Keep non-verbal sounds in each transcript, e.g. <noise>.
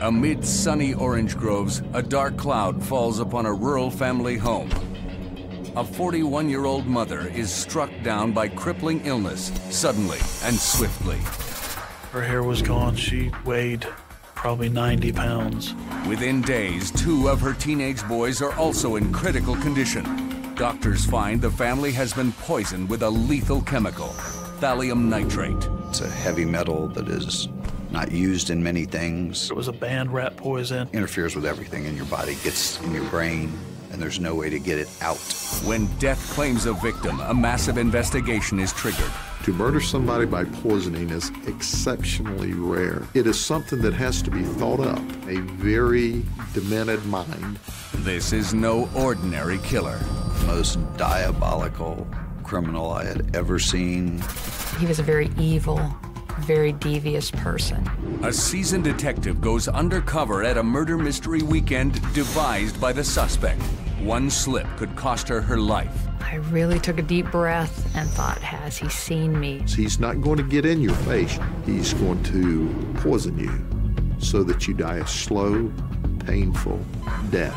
Amid sunny orange groves, a dark cloud falls upon a rural family home. A 41 year old mother is struck down by crippling illness suddenly and swiftly. Her hair was gone. She weighed probably 90 pounds. Within days, two of her teenage boys are also in critical condition. Doctors find the family has been poisoned with a lethal chemical, thallium nitrate. It's a heavy metal that is not used in many things. It was a banned rat poison. Interferes with everything in your body, gets in your brain, and there's no way to get it out. When death claims a victim, a massive investigation is triggered. To murder somebody by poisoning is exceptionally rare. It is something that has to be thought up, a very demented mind. This is no ordinary killer. Most diabolical criminal I had ever seen. He was a very evil, very devious person. A seasoned detective goes undercover at a murder mystery weekend devised by the suspect. One slip could cost her her life. I really took a deep breath and thought, has he seen me? He's not going to get in your face. He's going to poison you so that you die a slow, painful death.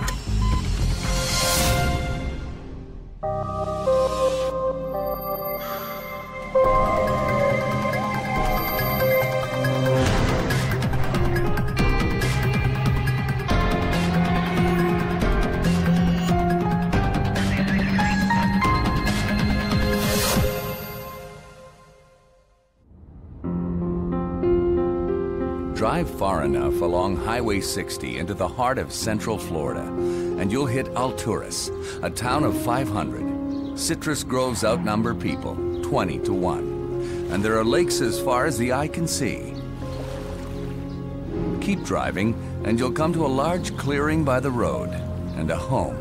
Drive far enough along Highway 60 into the heart of Central Florida, and you'll hit Alturas, a town of 500. Citrus groves outnumber people, 20 to 1, and there are lakes as far as the eye can see. Keep driving, and you'll come to a large clearing by the road and a home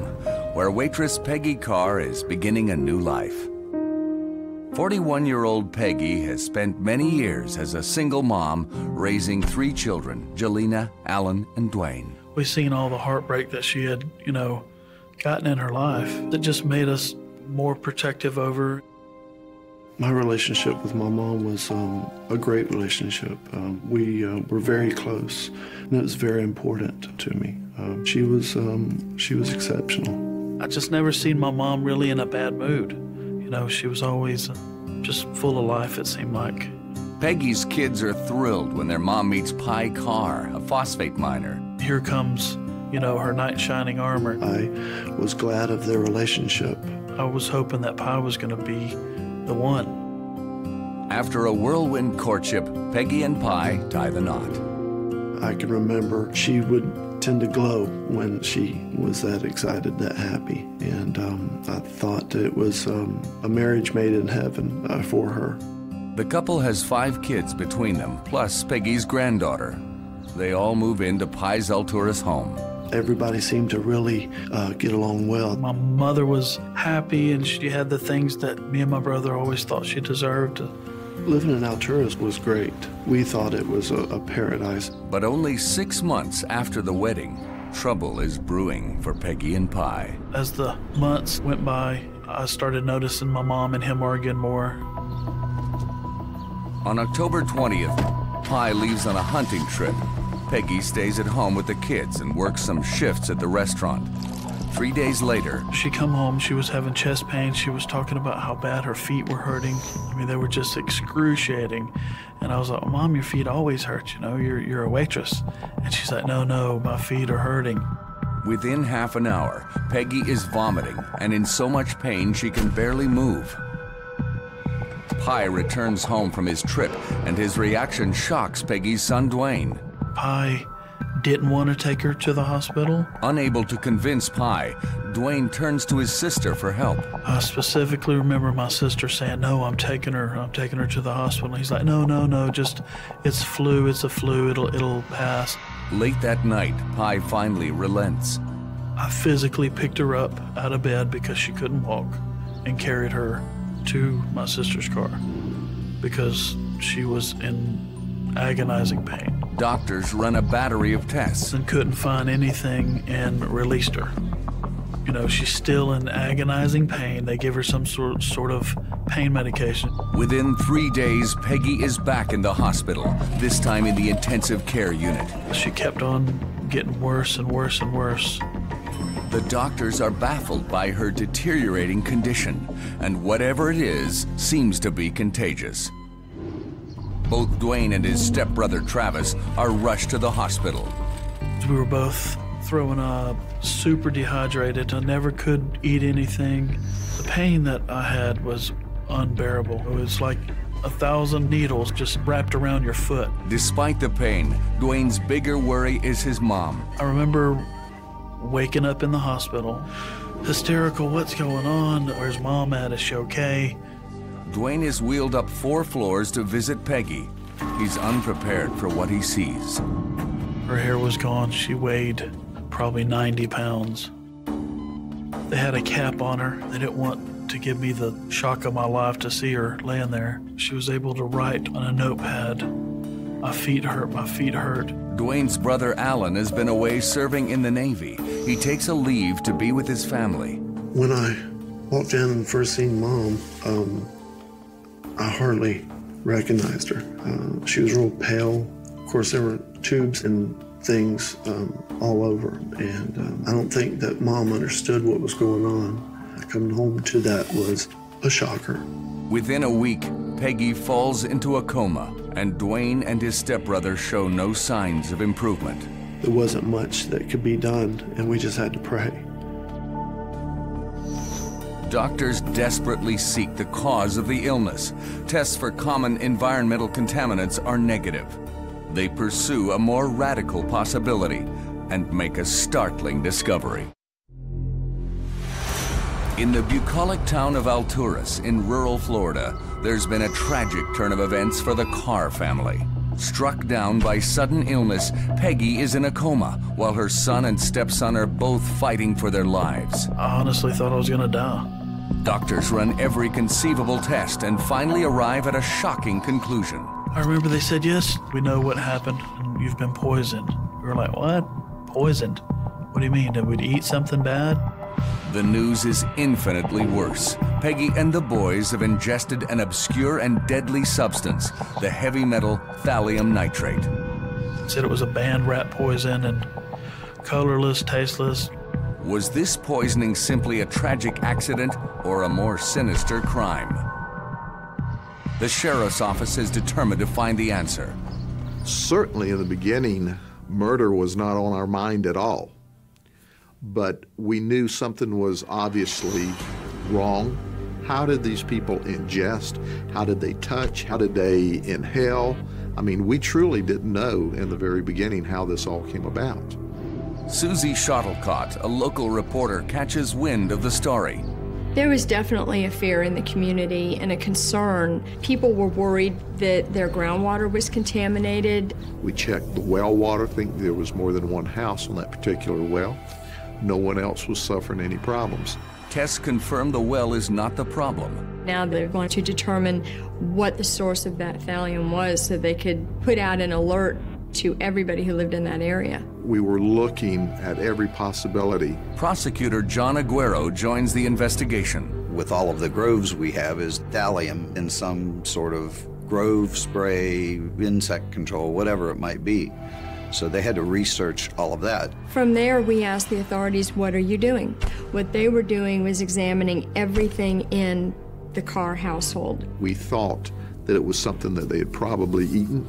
where waitress Peggy Carr is beginning a new life. 41 year old Peggy has spent many years as a single mom raising three children Jelena, Alan, and Dwayne. We've seen all the heartbreak that she had, you know, gotten in her life. That just made us more protective over. My relationship with my mom was um, a great relationship. Um, we uh, were very close, and it was very important to me. Um, she was um, she was exceptional. I just never seen my mom really in a bad mood. You know, she was always just full of life, it seemed like. Peggy's kids are thrilled when their mom meets Pye Carr, a phosphate miner. Here comes, you know, her knight shining armor. I was glad of their relationship. I was hoping that Pye was going to be the one. After a whirlwind courtship, Peggy and Pye tie the knot. I can remember she would tend to glow when she was that excited, that happy. And um, I thought it was um, a marriage made in heaven uh, for her. The couple has five kids between them, plus Peggy's granddaughter. They all move into Pye's Alturas home. Everybody seemed to really uh, get along well. My mother was happy and she had the things that me and my brother always thought she deserved. Living in Alturas was great. We thought it was a, a paradise. But only six months after the wedding, trouble is brewing for Peggy and Pye. As the months went by, I started noticing my mom and him arguing more. On October 20th, Pye leaves on a hunting trip. Peggy stays at home with the kids and works some shifts at the restaurant. Three days later, She come home, she was having chest pain. She was talking about how bad her feet were hurting. I mean, they were just excruciating. And I was like, Mom, your feet always hurt, you know, you're, you're a waitress. And she's like, No, no, my feet are hurting. within half an hour, Peggy is vomiting and in so much pain she can barely move. Pye returns home from his trip, and his reaction shocks Peggy's son Dwayne. Pye didn't want to take her to the hospital. Unable to convince Pye, Dwayne turns to his sister for help. I specifically remember my sister saying, No, I'm taking her. I'm taking her to the hospital. He's like, No, no, no, just it's flu. It's a flu. It'll, it'll pass. Late that night, Pye finally relents. I physically picked her up out of bed because she couldn't walk and carried her to my sister's car because she was in agonizing pain Doctors run a battery of tests. and couldn't find anything and released her. You know, she's still in agonizing pain. They give her some sort, sort of pain medication. Within three days, Peggy is back in the hospital, this time in the intensive care unit. She kept on getting worse and worse and worse. The doctors are baffled by her deteriorating condition, and whatever it is seems to be contagious. Both Dwayne and his stepbrother Travis are rushed to the hospital. We were both throwing up, super dehydrated. I never could eat anything. The pain that I had was unbearable. It was like a thousand needles just wrapped around your foot. Despite the pain, Dwayne's bigger worry is his mom. I remember waking up in the hospital, hysterical, what's going on? Where's mom at? Is she okay? Dwayne is wheeled up four floors to visit Peggy. He's unprepared for what he sees. Her hair was gone. She weighed probably 90 pounds. They had a cap on her. They didn't want to give me the shock of my life to see her laying there. She was able to write on a notepad. My feet hurt, my feet hurt. Dwayne's brother Alan has been away serving in the Navy. He takes a leave to be with his family. When I walked in and first seen mom, um, I hardly recognized her. Uh, she was real pale. Of course, there were tubes and things um, all over, and um, I don't think that mom understood what was going on. Coming home to that was a shocker. Within a week, Peggy falls into a coma, and Dwayne and his stepbrother show no signs of improvement. There wasn't much that could be done, and we just had to pray. Doctors desperately seek the cause of the illness. Tests for common environmental contaminants are negative. They pursue a more radical possibility and make a startling discovery. In the bucolic town of Alturas in rural Florida, there's been a tragic turn of events for the Carr family. Struck down by sudden illness, Peggy is in a coma while her son and stepson are both fighting for their lives. I honestly thought I was gonna die. Doctors run every conceivable test and finally arrive at a shocking conclusion. I remember they said, Yes, we know what happened, and you've been poisoned. We were like, What? Poisoned? What do you mean? Did we eat something bad? The news is infinitely worse. Peggy and the boys have ingested an obscure and deadly substance, the heavy metal thallium nitrate. Said it was a banned rat poison and colorless, tasteless. Was this poisoning simply a tragic accident or a more sinister crime? The sheriff's office is determined to find the answer. Certainly in the beginning, murder was not on our mind at all. But we knew something was obviously wrong. How did these people ingest? How did they touch? How did they inhale? I mean, we truly didn't know in the very beginning how this all came about. Susie Shuttlecott, a local reporter, catches wind of the story. There was definitely a fear in the community and a concern. People were worried that their groundwater was contaminated. We checked the well water, think there was more than one house on that particular well. No one else was suffering any problems. Tests confirm the well is not the problem. Now they're going to determine what the source of that thallium was so they could put out an alert to everybody who lived in that area. We were looking at every possibility. Prosecutor John Aguero joins the investigation. With all of the groves we have is thallium in some sort of grove spray, insect control, whatever it might be. So they had to research all of that. From there, we asked the authorities, What are you doing? What they were doing was examining everything in the Carr household. We thought that it was something that they had probably eaten,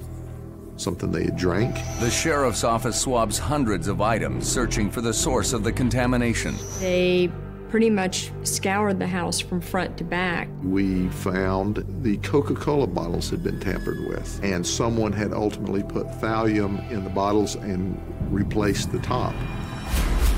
something they had drank. The sheriff's office swabs hundreds of items, searching for the source of the contamination. They pretty much scoured the house from front to back. We found the Coca Cola bottles had been tampered with, and someone had ultimately put thallium in the bottles and replaced the top.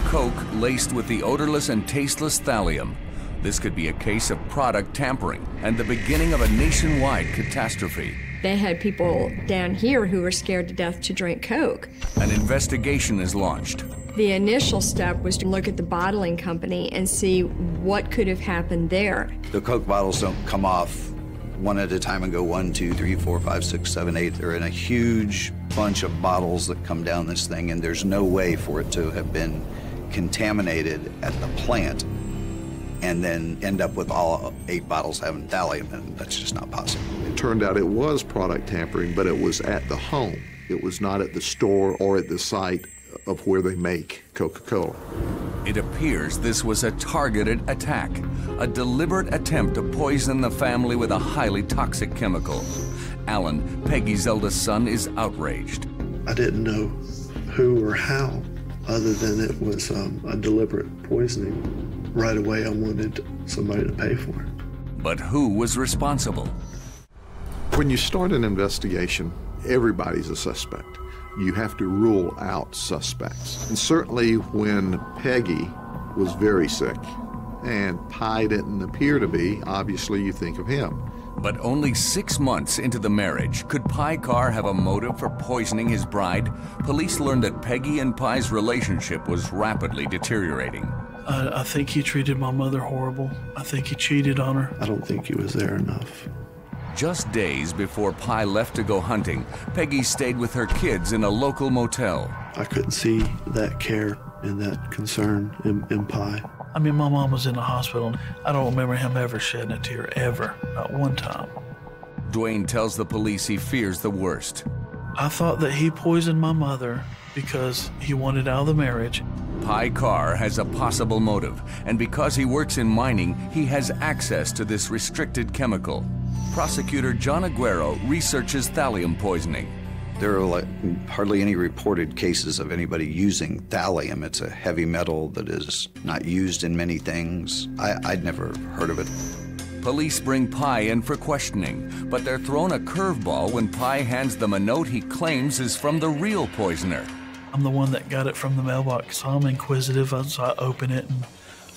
Coke laced with the odorless and tasteless thallium. This could be a case of product tampering and the beginning of a nationwide catastrophe. They had people down here who were scared to death to drink Coke. An investigation is launched. The initial step was to look at the bottling company and see what could have happened there. The Coke bottles don't come off one at a time and go one, two, three, four, five, six, seven, eight. They're in a huge bunch of bottles that come down this thing, and there's no way for it to have been contaminated at the plant and then end up with all eight bottles having thallium in them. That's just not possible. It turned out it was product tampering, but it was at the home. It was not at the store or at the site of where they make Coca Cola. It appears this was a targeted attack, a deliberate attempt to poison the family with a highly toxic chemical. Alan, Peggy's eldest son, is outraged. I didn't know who or how, other than it was um, a deliberate poisoning. Right away, I wanted somebody to pay for it. But who was responsible? When you start an investigation, everybody's a suspect. You have to rule out suspects. And certainly when Peggy was very sick and Pye didn't appear to be, obviously you think of him. But only six months into the marriage, could Pye Carr have a motive for poisoning his bride? Police learned that Peggy and Pye's relationship was rapidly deteriorating. I, I think he treated my mother horrible. I think he cheated on her. I don't think he was there enough. Just days before Pye left to go hunting, Peggy stayed with her kids in a local motel. I couldn't see that care and that concern in, in Pye. I mean, my mom was in the hospital. I don't remember him ever shedding a tear, ever. Not one time. Dwayne tells the police he fears the worst. I thought that he poisoned my mother because he wanted out of the marriage. Pye Carr has a possible motive, and because he works in mining, he has access to this restricted chemical. Prosecutor John Aguero researches thallium poisoning. There are like hardly any reported cases of anybody using thallium. It's a heavy metal that is not used in many things. I, I'd never heard of it. Police bring Pye in for questioning, but they're thrown a curveball when Pye hands them a note he claims is from the real poisoner. I'm the one that got it from the mailbox, so I'm inquisitive. So I open it, and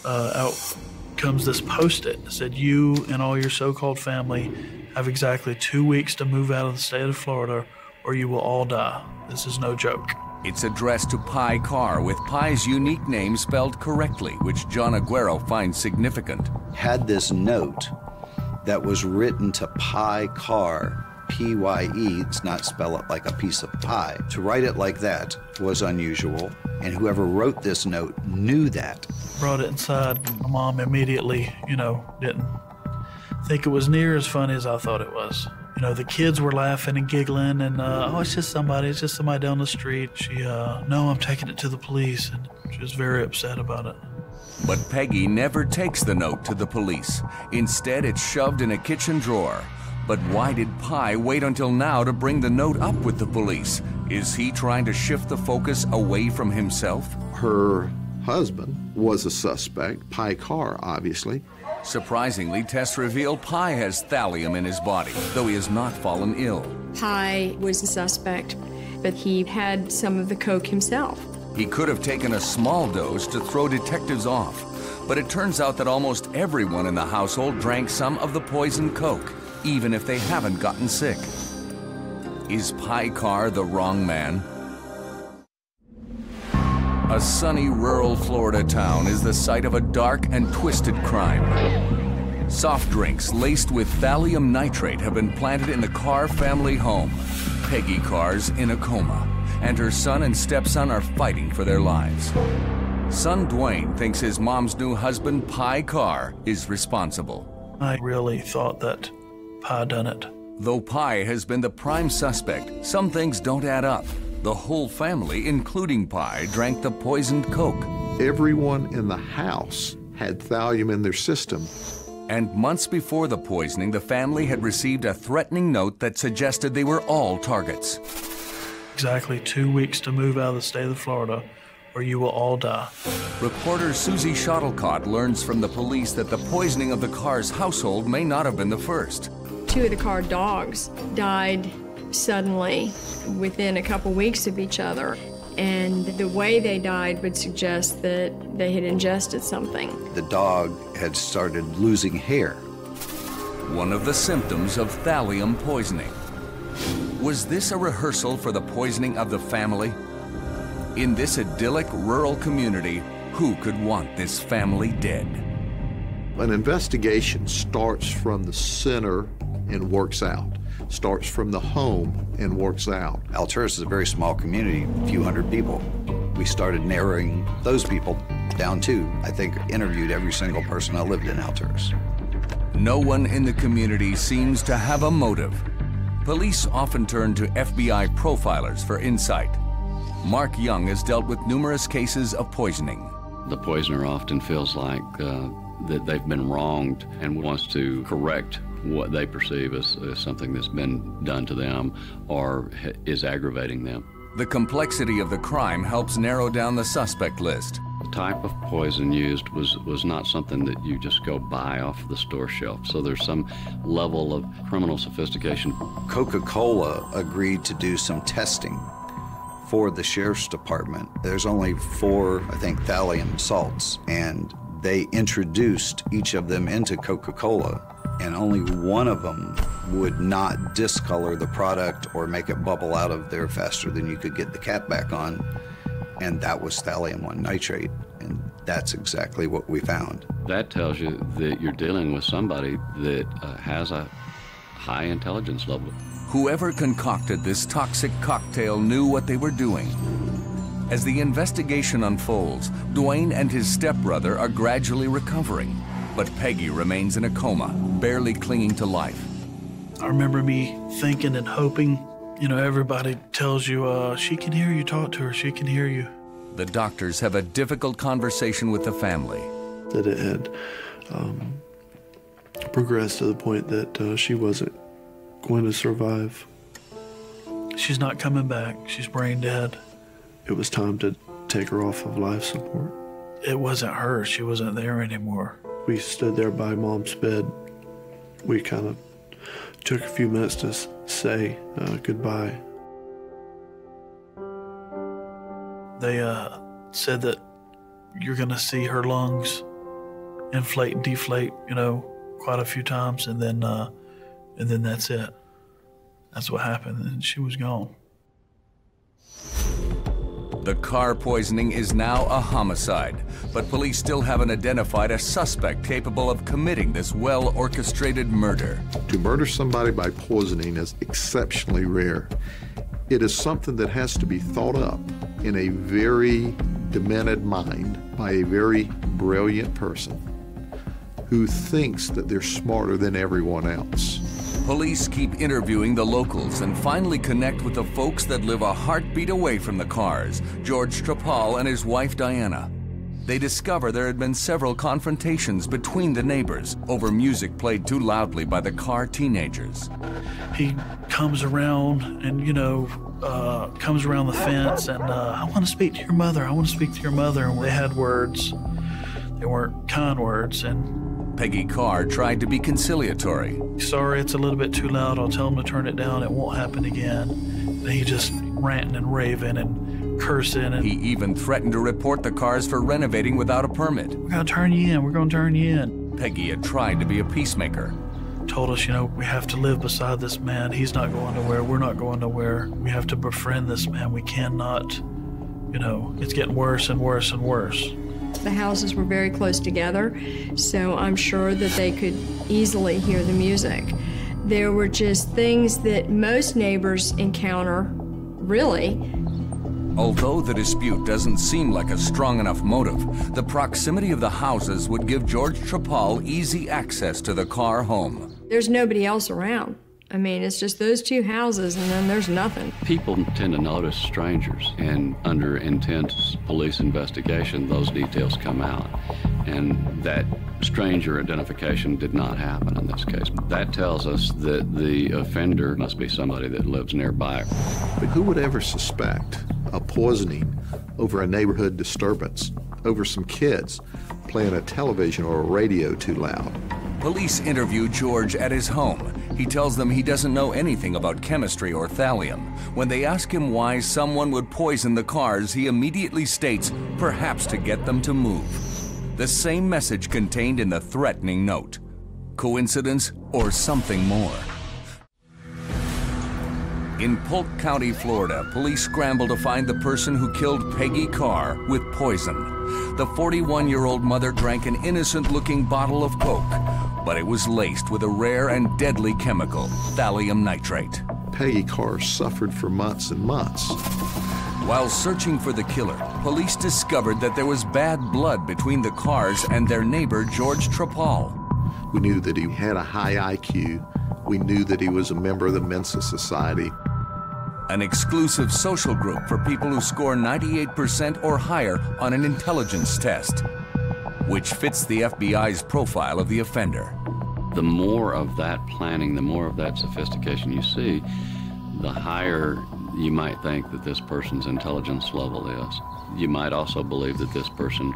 uh, out comes this post-it. It said, "You and all your so-called family have exactly two weeks to move out of the state of Florida, or you will all die. This is no joke." It's addressed to Pye Carr with Pye's unique name spelled correctly, which John Aguero finds significant. Had this note that was written to Pye Carr, P Y E, it's not spell it like a piece of pie. To write it like that was unusual, and whoever wrote this note knew that. Brought it inside. My mom immediately, you know, didn't think it was near as funny as I thought it was. You know, the kids were laughing and giggling, and uh, oh, it's just somebody, it's just somebody down the street. She, uh, no, I'm taking it to the police, and she was very upset about it. But Peggy never takes the note to the police. Instead, it's shoved in a kitchen drawer. But why did Pye wait until now to bring the note up with the police? Is he trying to shift the focus away from himself? Her husband was a suspect, Pye Carr, obviously. Surprisingly, tests reveal Pye has thallium in his body, though he has not fallen ill. Pye was a suspect, but he had some of the coke himself. He could have taken a small dose to throw detectives off, but it turns out that almost everyone in the household drank some of the poison coke, even if they haven't gotten sick. Is Pye Carr the wrong man? A sunny rural Florida town is the site of a dark and twisted crime. Soft drinks laced with thallium nitrate have been planted in the Carr family home. Peggy Carr's in a coma, and her son and stepson are fighting for their lives. Son Dwayne thinks his mom's new husband, Pye Carr, is responsible. I really thought that Pye done it. Though Pye has been the prime suspect, some things don't add up. The whole family, including Pye, drank the poisoned Coke. Everyone in the house had thallium in their system. And months before the poisoning, the family had received a threatening note that suggested they were all targets. Exactly two weeks to move out of the state of Florida, or you will all die. Reporter Susie Shuttlecott learns from the police that the poisoning of the Carr's household may not have been the first. Two of the Carr dogs died suddenly within a couple weeks of each other. And the way they died would suggest that they had ingested something. The dog had started losing hair. One of the symptoms of thallium poisoning. Was this a rehearsal for the poisoning of the family? In this idyllic rural community, who could want this family dead? An investigation starts from the center and works out starts from the home and works out. Alturas is a very small community, a few hundred people. we started narrowing those people down too. I think interviewed every single person that lived in Alturas. No one in the community seems to have a motive. Police often turn to FBI profilers for insight. Mark Young has dealt with numerous cases of poisoning. The poisoner often feels like uh, that they've been wronged and wants to correct what they perceive as, as something that's been done to them or is aggravating them. The complexity of the crime helps narrow down the suspect list. The type of poison used was, was not something that you just go buy off the store shelf. So there's some level of criminal sophistication. Coca Cola agreed to do some testing for the sheriff's department. There's only four, I think, thallium salts, and they introduced each of them into Coca Cola, and only one of them would not discolor the product or make it bubble out of there faster than you could get the cap back on and that was thallium 1 nitrate. And that's exactly what we found. That tells you that you're dealing with somebody that uh, has a high intelligence level. Whoever concocted this toxic cocktail knew what they were doing. As the investigation unfolds, Dwayne and his stepbrother are gradually recovering, but Peggy remains in a coma, barely clinging to life. I remember me thinking and hoping you know, everybody tells you, uh, she can hear you talk to her, she can hear you. The doctors have a difficult conversation with the family. That it had um, progressed to the point that uh, she wasn't going to survive. She's not coming back. She's brain dead. It was time to take her off of life support. It wasn't her. She wasn't there anymore. We stood there by mom's bed. We kind of took a few minutes to say uh, goodbye. They uh, said that you're going to see her lungs inflate and deflate, you know, quite a few times, and then, uh, and then that's it. That's what happened, and she was gone. The Carr poisoning is now a homicide, but police still haven't identified a suspect capable of committing this well orchestrated murder. To murder somebody by poisoning is exceptionally rare. It is something that has to be thought up in a very demented mind by a very brilliant person who thinks that they're smarter than everyone else. Police keep interviewing the locals and finally connect with the folks that live a heartbeat away from the Carrs, George Trepal and his wife Diana. They discover there had been several confrontations between the neighbors over music played too loudly by the Carr teenagers. He comes around and, you know, uh, comes around the fence and, uh, I want to speak to your mother. I want to speak to your mother. And they had words. They weren't kind words. And Peggy Carr tried to be conciliatory. Sorry, it's a little bit too loud. I'll tell him to turn it down. It won't happen again. And he just ranting and raving and cursing. And he even threatened to report the Carrs for renovating without a permit. We're going to turn you in. We're going to turn you in. Peggy had tried to be a peacemaker. Told us, you know, we have to live beside this man. He's not going nowhere. We're not going nowhere. We have to befriend this man. We cannot, you know, it's getting worse and worse and worse. The houses were very close together, so I'm sure that they could easily hear the music. There were just things that most neighbors encounter, really. Although the dispute doesn't seem like a strong enough motive, the proximity of the houses would give George Trepal easy access to the Carr home. There's nobody else around. I mean, it's just those two houses and then there's nothing. People tend to notice strangers, and under intense police investigation, those details come out. And that stranger identification did not happen in this case. That tells us that the offender must be somebody that lives nearby. But who would ever suspect a poisoning over a neighborhood disturbance, over some kids playing a television or a radio too loud? Police interview George at his home. He tells them he doesn't know anything about chemistry or thallium. When they ask him why someone would poison the Carrs, he immediately states, perhaps to get them to move. The same message contained in the threatening note. Coincidence or something more? In Polk County, Florida, police scramble to find the person who killed Peggy Carr with poison. The 41 year old mother drank an innocent looking bottle of Coke, but it was laced with a rare and deadly chemical, thallium nitrate. Peggy Carr suffered for months and months. While searching for the killer, police discovered that there was bad blood between the Carrs and their neighbor, George Trepal. We knew that he had a high IQ. We knew that he was a member of the Mensa Society. An exclusive social group for people who score 98% or higher on an intelligence test, which fits the FBI's profile of the offender. The more of that planning, the more of that sophistication you see, the higher you might think that this person's intelligence level is. You might also believe that this person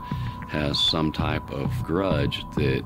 has some type of grudge that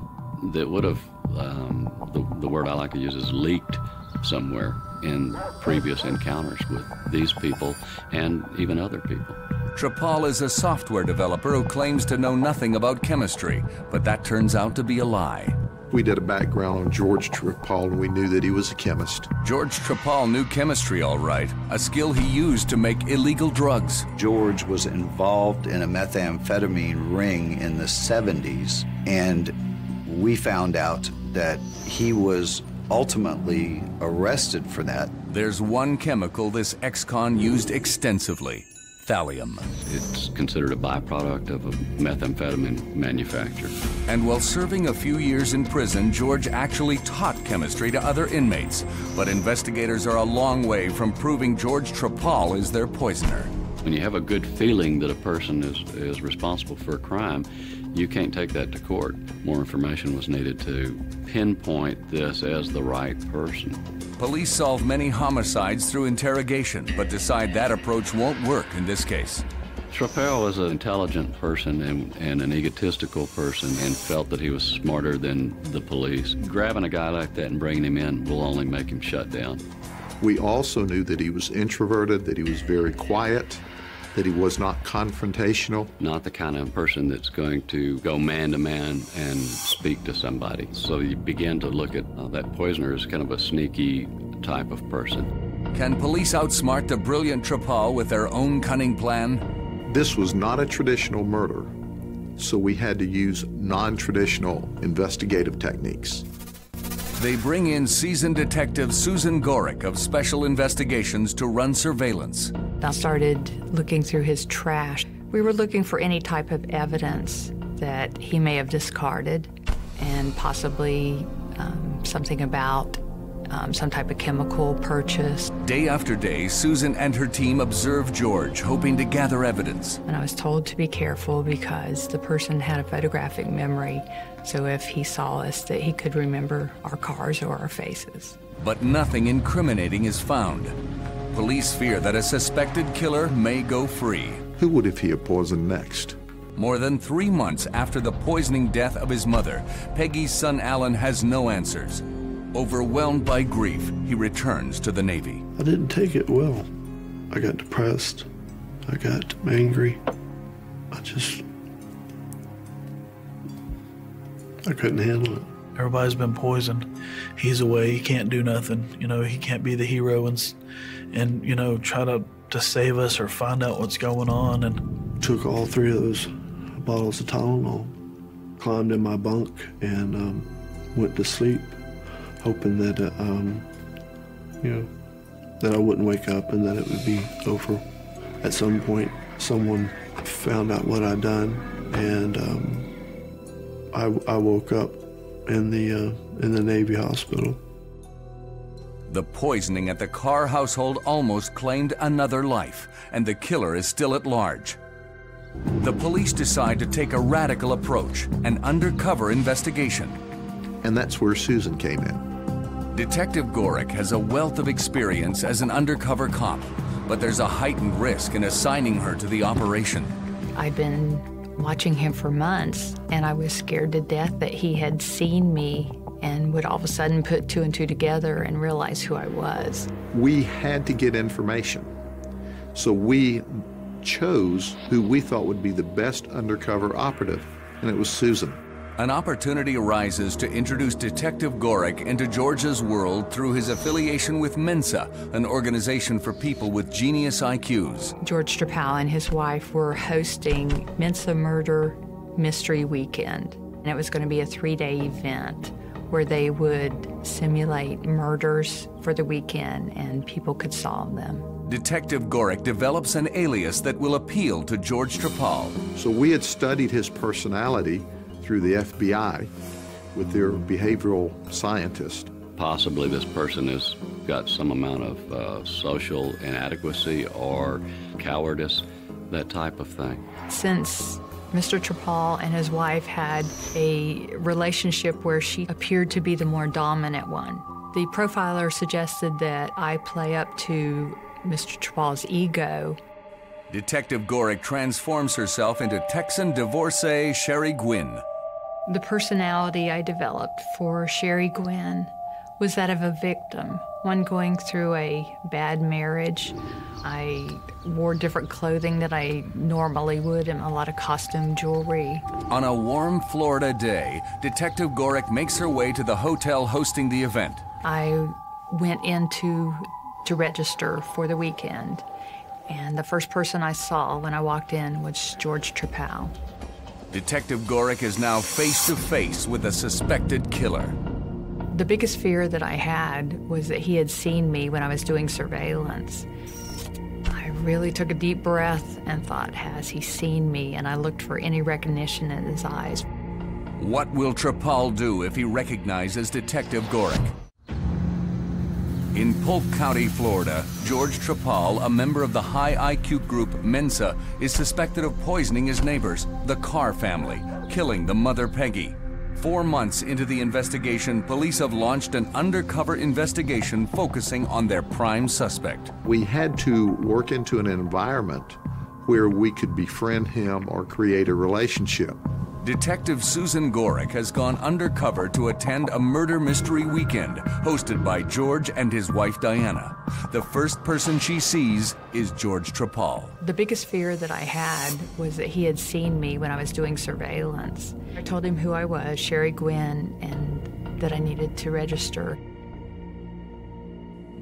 that would have um, the, the word I like to use is leaked somewhere in previous encounters with these people and even other people. Trepal is a software developer who claims to know nothing about chemistry, but that turns out to be a lie. We did a background on George Trepal and we knew that he was a chemist. George Trepal knew chemistry all right, a skill he used to make illegal drugs. George was involved in a methamphetamine ring in the 70s, and we found out that he was ultimately arrested for that. There's one chemical this ex-con used extensively, thallium. It's considered a byproduct of a methamphetamine manufacture. And while serving a few years in prison, George actually taught chemistry to other inmates. But investigators are a long way from proving George Trepal is their poisoner. When you have a good feeling that a person is, is responsible for a crime, you can't take that to court. More information was needed to pinpoint this as the right person. Police solve many homicides through interrogation, but decide that approach won't work in this case. Trepal was an intelligent person and, and, an egotistical person and felt that he was smarter than the police. Grabbing a guy like that and bringing him in will only make him shut down. We also knew that he was introverted, that he was very quiet, that he was not confrontational. Not the kind of person that's going to go man to man and speak to somebody. So you begin to look at uh, that poisoner as kind of a sneaky type of person. Can police outsmart the brilliant Trepal with their own cunning plan? This was not a traditional murder, so we had to use non traditional investigative techniques. They bring in seasoned detective Susan Goreck of Special Investigations to run surveillance. I started looking through his trash. We were looking for any type of evidence that he may have discarded and possibly um, something about um, some type of chemical purchase. Day after day, Susan and her team observed George, hoping to gather evidence. And I was told to be careful because the person had a photographic memory, so if he saw us, that he could remember our cars or our faces. But nothing incriminating is found. Police fear that a suspected killer may go free. Who would if he had poisoned next? More than three months after the poisoning death of his mother, Peggy's son Alan has no answers. Overwhelmed by grief, he returns to the Navy. I didn't take it well. I got depressed. I got angry. I just. I couldn't handle it. Everybody's been poisoned. He's away. He can't do nothing. You know, he can't be the hero and, and you know, try to, to save us or find out what's going on. And took all three of those bottles of Tylenol, climbed in my bunk, and um, went to sleep, hoping that, uh, um, you know, that I wouldn't wake up and that it would be over. At some point, someone found out what I'd done, and um, I, I woke up in the uh, in the Navy hospital. The poisoning at the Carr household almost claimed another life, and the killer is still at large. The police decide to take a radical approach, an undercover investigation. And that's where Susan came in. Detective Goreck has a wealth of experience as an undercover cop, but there's a heightened risk in assigning her to the operation. I've been watching him for months, and I was scared to death that he had seen me and would all of a sudden put two and two together and realize who I was. We had to get information. So we chose who we thought would be the best undercover operative, and it was Susan. An opportunity arises to introduce Detective Goreck into Georgia's world through his affiliation with Mensa, an organization for people with genius IQs. George Trepal and his wife were hosting Mensa Murder Mystery Weekend, and it was going to be a three day event where they would simulate murders for the weekend and people could solve them. Detective Goreck develops an alias that will appeal to George Trepal. So we had studied his personality through the FBI with their behavioral scientist. Possibly this person has got some amount of uh, social inadequacy or cowardice, that type of thing. Since Mr. Trepal and his wife had a relationship where she appeared to be the more dominant one, the profiler suggested that I play up to Mr. Trepal's ego. Detective Goreck transforms herself into Texan divorcee Sherry Gwynn. The personality I developed for Sherry Gwynn was that of a victim, one going through a bad marriage. I wore different clothing that I normally would and a lot of costume jewelry. On a warm Florida day, Detective Goreck makes her way to the hotel hosting the event. I went in to to register for the weekend, and the first person I saw when I walked in was George Trepal. Detective Goreck is now face to face with a suspected killer. The biggest fear that I had was that he had seen me when I was doing surveillance. I really took a deep breath and thought, has he seen me? And I looked for any recognition in his eyes. What will Trepal do if he recognizes Detective Goreck? In Polk County, Florida, George Trepal, a member of the high IQ group Mensa, is suspected of poisoning his neighbors, the Carr family, killing the mother Peggy. Four months into the investigation, police have launched an undercover investigation focusing on their prime suspect. We had to work into an environment where we could befriend him or create a relationship. Detective Susan Goreck has gone undercover to attend a murder mystery weekend hosted by George and his wife Diana. The first person she sees is George Trepal. The biggest fear that I had was that he had seen me when I was doing surveillance. I told him who I was, Sherry Gwynn, and that I needed to register.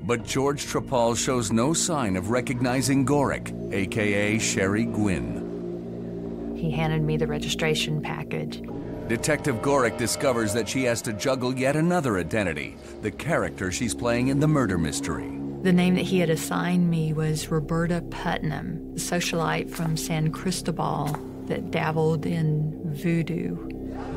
But George Trepal shows no sign of recognizing Goreck, aka Sherry Gwynn. He handed me the registration package. Detective Goreck discovers that she has to juggle yet another identity, the character she's playing in the murder mystery. The name that he had assigned me was Roberta Putnam, a socialite from San Cristobal that dabbled in voodoo.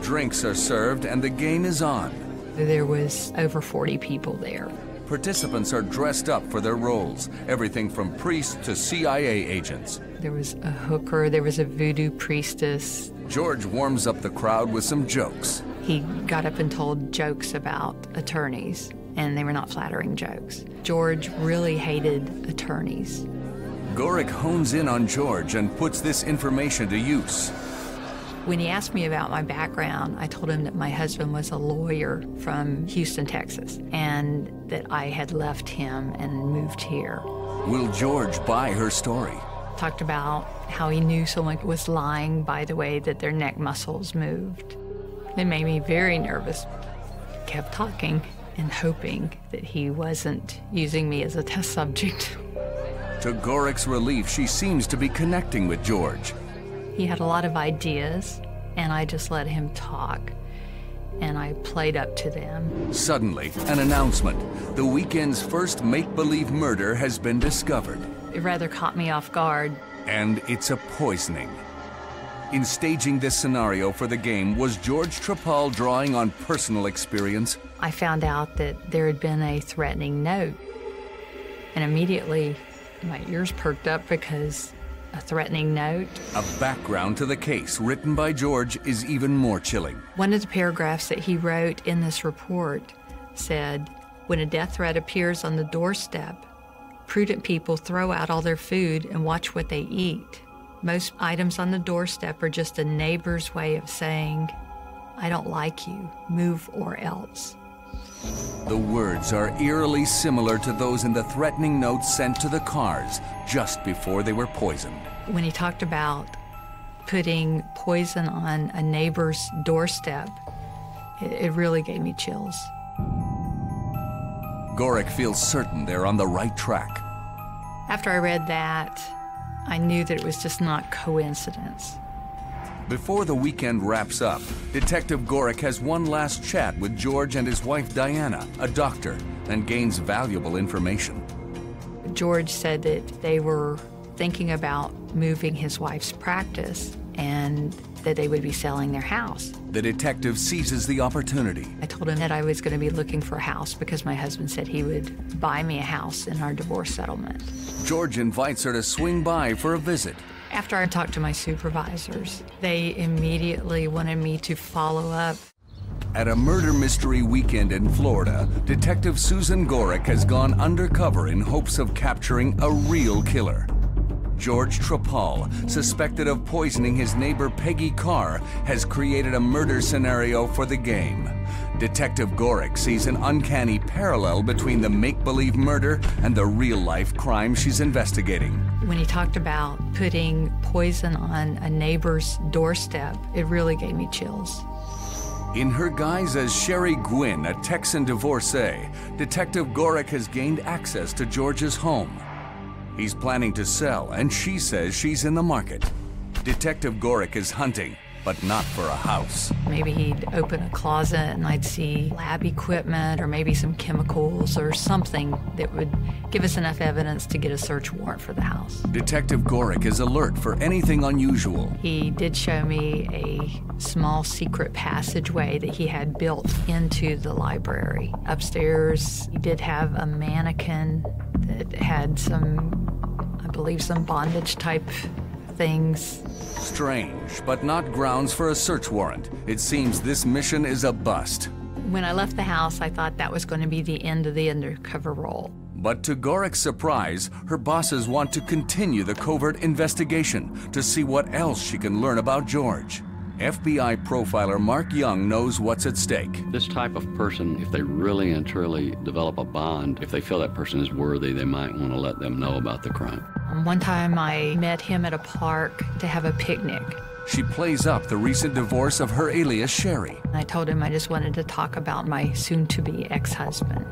Drinks are served and the game is on. There was over 40 people there. Participants are dressed up for their roles, everything from priests to CIA agents. There was a hooker, there was a voodoo priestess. George warms up the crowd with some jokes. He got up and told jokes about attorneys, and they were not flattering jokes. George really hated attorneys. Goreck hones in on George and puts this information to use. When he asked me about my background, I told him that my husband was a lawyer from Houston, Texas, and that I had left him and moved here. Will George buy her story? Talked about how he knew someone was lying by the way that their neck muscles moved. It made me very nervous. Kept talking and hoping that he wasn't using me as a test subject. <laughs> To Goreck's relief, she seems to be connecting with George. He had a lot of ideas, and I just let him talk, and I played up to them. Suddenly, an announcement. The weekend's first make believe murder has been discovered. It rather caught me off guard. And it's a poisoning. In staging this scenario for the game, was George Trepal drawing on personal experience? I found out that there had been a threatening note, and immediately my ears perked up because a threatening note. A background to the case written by George is even more chilling. One of the paragraphs that he wrote in this report said, When a death threat appears on the doorstep, prudent people throw out all their food and watch what they eat. Most items on the doorstep are just a neighbor's way of saying, I don't like you, move or else. The words are eerily similar to those in the threatening notes sent to the Carrs just before they were poisoned. When he talked about putting poison on a neighbor's doorstep, it, it really gave me chills. Goreck feels certain they're on the right track. After I read that, I knew that it was just not coincidence. Before the weekend wraps up, Detective Goreck has one last chat with George and his wife Diana, a doctor, and gains valuable information. George said that they were thinking about moving his wife's practice and that they would be selling their house. The detective seizes the opportunity. I told him that I was going to be looking for a house because my husband said he would buy me a house in our divorce settlement. George invites her to swing by for a visit. After I talked to my supervisors, they immediately wanted me to follow up. At a murder mystery weekend in Florida, Detective Susan Goreck has gone undercover in hopes of capturing a real killer. George Trepal, suspected of poisoning his neighbor Peggy Carr, has created a murder scenario for the game. Detective Goreck sees an uncanny parallel between the make believe murder and the real life crime she's investigating. When he talked about putting poison on a neighbor's doorstep, it really gave me chills. In her guise as Sherry Gwynn, a Texan divorcee, Detective Goreck has gained access to George's home. He's planning to sell, and she says she's in the market. Detective Goreck is hunting, but not for a house. Maybe he'd open a closet and I'd see lab equipment or maybe some chemicals or something that would give us enough evidence to get a search warrant for the house. Detective Goreck is alert for anything unusual. He did show me a small secret passageway that he had built into the library. Upstairs, he did have a mannequin that had some, I believe, some bondage type things. Strange, but not grounds for a search warrant. It seems this mission is a bust. When I left the house, I thought that was going to be the end of the undercover role. But to Goreck's surprise, her bosses want to continue the covert investigation to see what else she can learn about George. FBI profiler Mark Young knows what's at stake. This type of person, if they really and truly develop a bond, if they feel that person is worthy, they might want to let them know about the crime. One time I met him at a park to have a picnic. She plays up the recent divorce of her alias Sherry. I told him I just wanted to talk about my soon to be ex husband.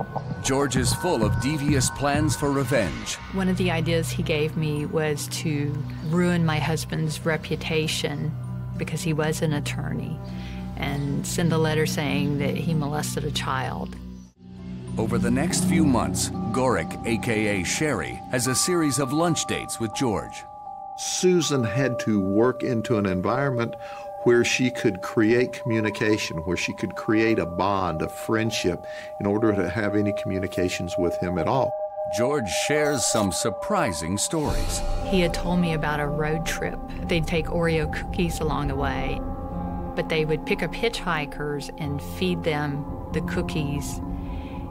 George is full of devious plans for revenge. One of the ideas he gave me was to ruin my husband's reputation because he was an attorney and send a letter saying that he molested a child. Over the next few months, Goreck, aka Sherry, has a series of lunch dates with George. Susan had to work into an environment where she could create communication, where she could create a bond, a friendship, in order to have any communications with him at all. George shares some surprising stories. He had told me about a road trip. They'd take Oreo cookies along the way, but they would pick up hitchhikers and feed them the cookies,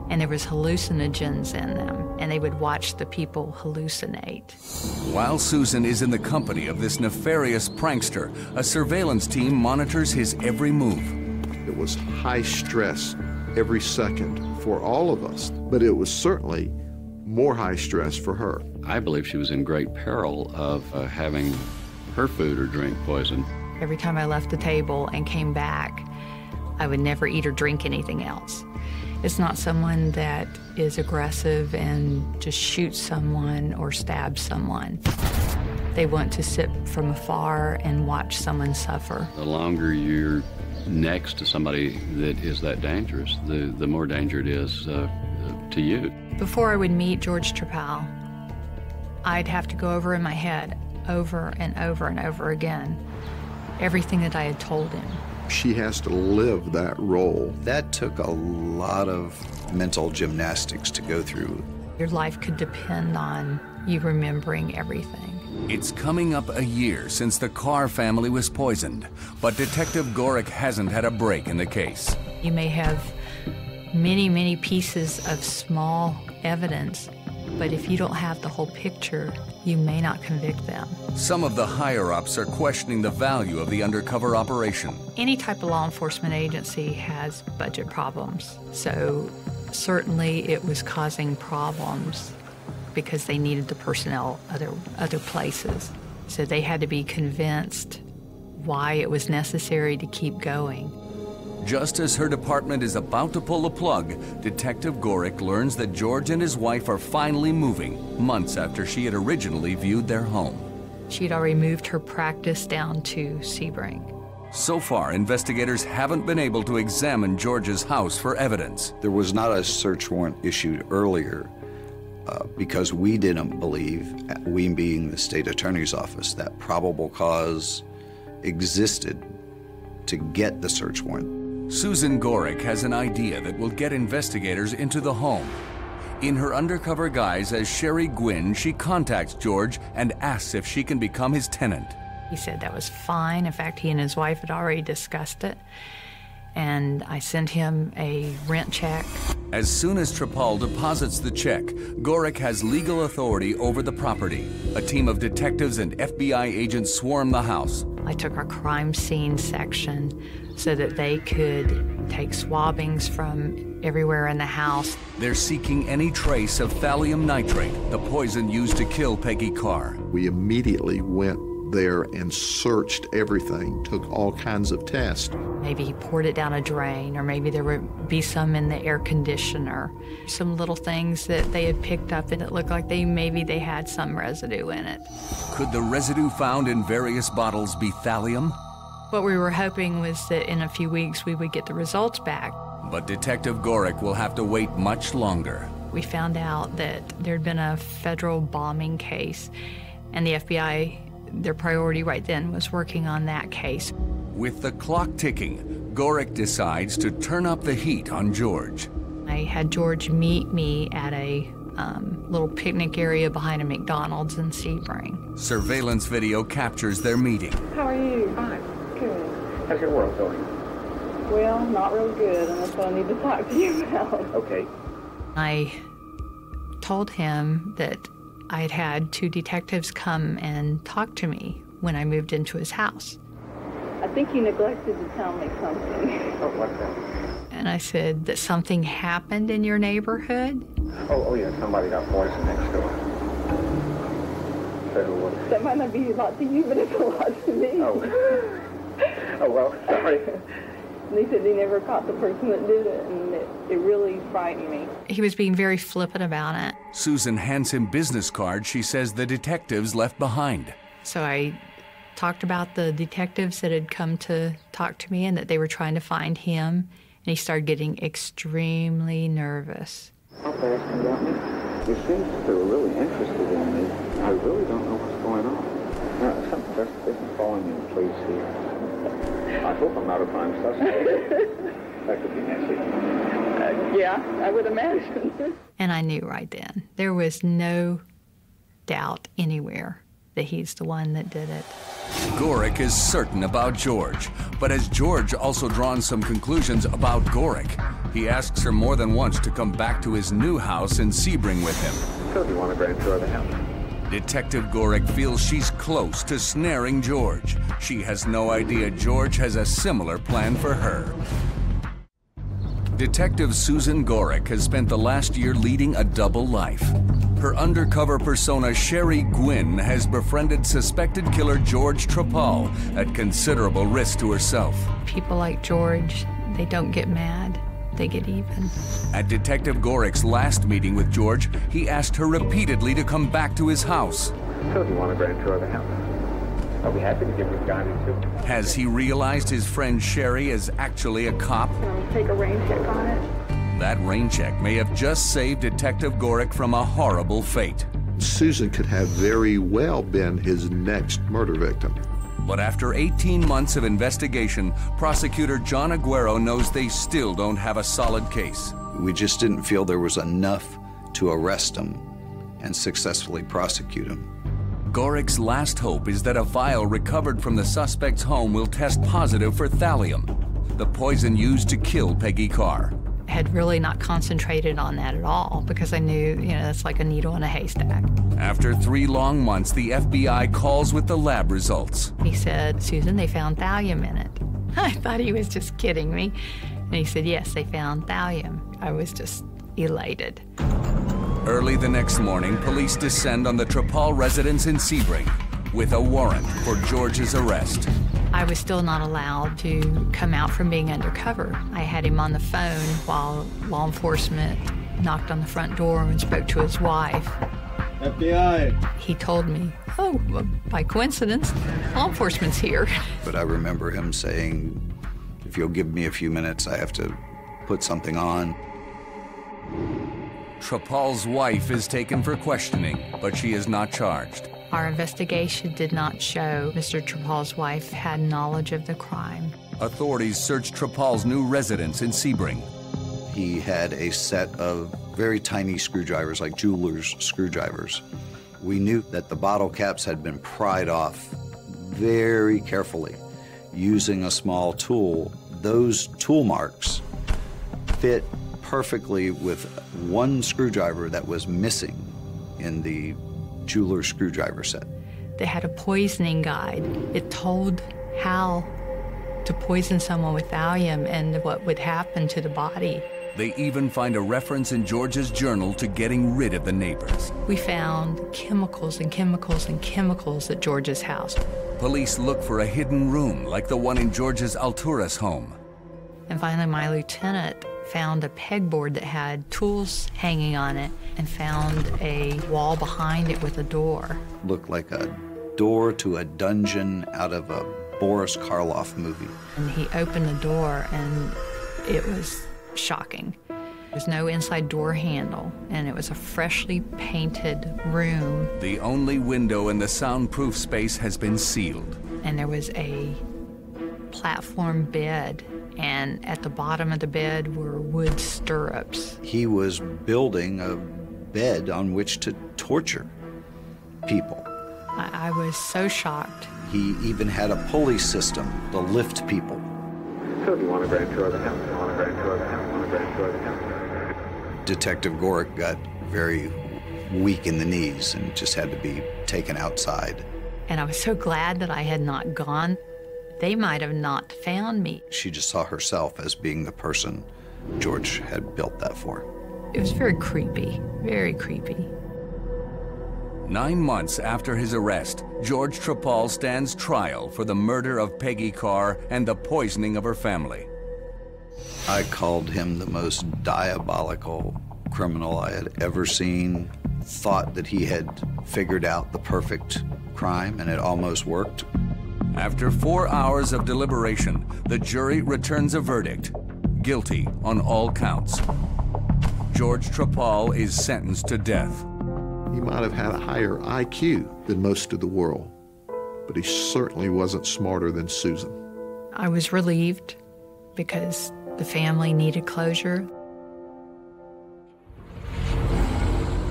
and there was hallucinogens in them, and they would watch the people hallucinate. While Susan is in the company of this nefarious prankster, a surveillance team monitors his every move. It was high stress every second for all of us, but it was certainly more high stress for her. I believe she was in great peril of uh, having her food or drink poisoned. Every time I left the table and came back, I would never eat or drink anything else. It's not someone that is aggressive and just shoots someone or stabs someone. They want to sit from afar and watch someone suffer. The longer you're next to somebody that is that dangerous, the, the more danger it is uh, to you. Before I would meet George Trepal, I'd have to go over in my head over and over and over again everything that I had told him. She has to live that role. That took a lot of mental gymnastics to go through. Your life could depend on you remembering everything. It's coming up a year since the Carr family was poisoned, but Detective Goreck hasn't had a break in the case. You may have many, many pieces of small evidence, but if you don't have the whole picture, you may not convict them. Some of the higher ups are questioning the value of the undercover operation. Any type of law enforcement agency has budget problems, so certainly it was causing problems because they needed the personnel other other places. So they had to be convinced why it was necessary to keep going. Just as her department is about to pull the plug, Detective Goreck learns that George and his wife are finally moving, months after she had originally viewed their home. She'd already moved her practice down to Sebring. So far, investigators haven't been able to examine George's house for evidence. There was not a search warrant issued earlier uh, because we didn't believe, we being the state attorney's office, that probable cause existed to get the search warrant. Susan Goreck has an idea that will get investigators into the home. In her undercover guise as Sherry Gwynn, she contacts George and asks if she can become his tenant. He said that was fine. In fact, he and his wife had already discussed it. And I sent him a rent check. As soon as Trepal deposits the check, Goreck has legal authority over the property. A team of detectives and FBI agents swarm the house. I took our crime scene section so that they could take swabbings from everywhere in the house. They're seeking any trace of thallium nitrate, the poison used to kill Peggy Carr. We immediately went there and searched everything, took all kinds of tests. Maybe he poured it down a drain, or maybe there would be some in the air conditioner. Some little things that they had picked up, and it looked like they maybe they had some residue in it. Could the residue found in various bottles be thallium? What we were hoping was that in a few weeks we would get the results back. But Detective Goreck will have to wait much longer. We found out that there'd been a federal bombing case, and the FBI their priority right then was working on that case. With the clock ticking, Goreck decides to turn up the heat on George. I had George meet me at a um, little picnic area behind a McDonald's in Sebring. Surveillance video captures their meeting. How are you? Fine. Good. How's your world going? Well, not real good, and that's what I need to talk to you about. Okay. I told him that I had had two detectives come and talk to me when I moved into his house. I think you neglected to tell me something. <laughs> Oh, what's that? And I said that something happened in your neighborhood. Oh, oh yeah, somebody got poisoned next door. So, uh, That might not be a lot to you, but it's a lot to me. oh. <laughs> oh, well, sorry. They said they never caught the person that did it, and it, it really frightened me. He was being very flippant about it. Susan hands him business cards she says the detectives left behind. So I talked about the detectives that had come to talk to me and that they were trying to find him. And he started getting extremely nervous. How fast can you got me? It seems that they were really interested in me. I really don't know what's going on. Now, something just isn't falling into place here. I hope I'm not a prime suspect. that could be messy. Uh, yeah, I would imagine. <laughs> And I knew right then. There was no doubt anywhere that he's the one that did it. Goreck is certain about George, but has George also drawn some conclusions about Goreck? He asks her more than once to come back to his new house in Sebring with him. So do you want a grand tour the house? Detective Goreck feels she's close to snaring George. She has no idea George has a similar plan for her. Detective Susan Goreck has spent the last year leading a double life. Her undercover persona, Sherry Gwynn, has befriended suspected killer George Trepal at considerable risk to herself. People like George, they don't get mad, they get even. At Detective Goreck's last meeting with George, he asked her repeatedly to come back to his house. So do you want a grand tour of the house? I'll be happy to give you guidance too. Has he realized his friend Sherry is actually a cop? Can I take a rain check on it? That rain check may have just saved Detective Goreck from a horrible fate. Susan could have very well been his next murder victim. But after 18 months of investigation, prosecutor John Aguero knows they still don't have a solid case. We just didn't feel there was enough to arrest him and successfully prosecute him. Goreck's last hope is that a vial recovered from the suspect's home will test positive for thallium, the poison used to kill Peggy Carr. Had really not concentrated on that at all because I knew, you know, that's like a needle in a haystack. After three long months, the FBI calls with the lab results. He said, Susan, they found thallium in it. <laughs> I thought he was just kidding me. And he said, Yes, they found thallium. I was just elated. Early the next morning, police descend on the Trepal residence in Sebring with a warrant for George's arrest. I was still not allowed to come out from being undercover. I had him on the phone while law enforcement knocked on the front door and spoke to his wife. FBI. He told me, Oh, well, by coincidence, law enforcement's here. But I remember him saying, if you'll give me a few minutes, I have to put something on. Trepal's wife is taken for questioning, but she is not charged. Our investigation did not show Mr. Trepal's wife had knowledge of the crime. Authorities searched Trepal's new residence in Sebring. He had a set of very tiny screwdrivers, like jeweler's screwdrivers. We knew that the bottle caps had been pried off very carefully using a small tool. Those tool marks fit perfectly with one screwdriver that was missing in the jeweler's screwdriver set. They had a poisoning guide. It told how to poison someone with thallium and what would happen to the body. They even find a reference in George's journal to getting rid of the neighbors. We found chemicals and chemicals and chemicals at George's house. Police look for a hidden room like the one in George's Alturas home. And finally, my lieutenant found a pegboard that had tools hanging on it and found a wall behind it with a door. Looked like a door to a dungeon out of a Boris Karloff movie. And he opened the door and it was shocking. There's no inside door handle, and it was a freshly painted room. The only window in the soundproof space has been sealed. And there was a platform bed, and at the bottom of the bed were wood stirrups. He was building a bed on which to torture people. I, I was so shocked. He even had a pulley system to lift people. So do you want a grand tour of the house? Do you want a grand tour of the house? Want a grand tour of the house? Detective Goreck got very weak in the knees and just had to be taken outside. And I was so glad that I had not gone. They might have not found me. She just saw herself as being the person George had built that for. It was very creepy, very creepy. Nine months after his arrest, George Trepal stands trial for the murder of Peggy Carr and the poisoning of her family. I called him the most diabolical criminal I had ever seen. Thought that he had figured out the perfect crime, and it almost worked. After four hours of deliberation, the jury returns a verdict guilty on all counts. George Trepal is sentenced to death. He might have had a higher IQ than most of the world, but he certainly wasn't smarter than Susan. I was relieved because the family needed closure.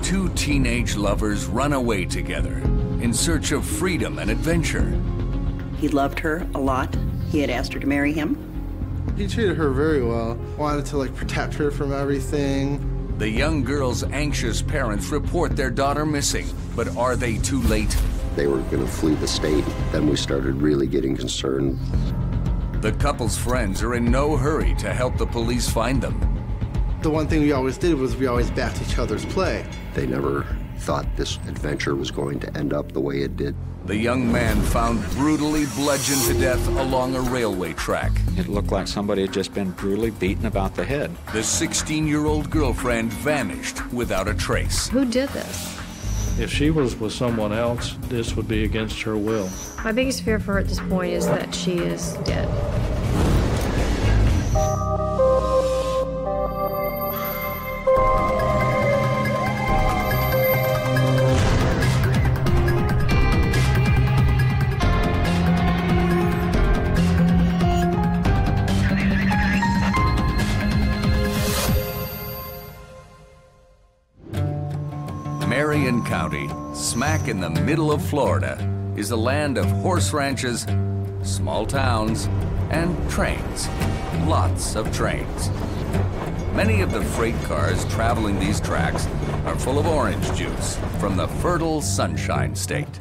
Two teenage lovers run away together in search of freedom and adventure. He loved her a lot. He had asked her to marry him. He treated her very well. Wanted to like protect her from everything. The young girl's anxious parents report their daughter missing, but are they too late? They were going to flee the state. Then we started really getting concerned. The couple's friends are in no hurry to help the police find them. The one thing we always did was we always backed each other's play. They never thought this adventure was going to end up the way it did. The young man found brutally bludgeoned to death along a railway track. It looked like somebody had just been brutally beaten about the head. The 16 year old girlfriend vanished without a trace. Who did this? If she was with someone else, this would be against her will. My biggest fear for her at this point is that she is dead. Marion County, smack in the middle of Florida, is a land of horse ranches, small towns, and trains. Lots of trains. Many of the freight cars traveling these tracks are full of orange juice from the fertile Sunshine State.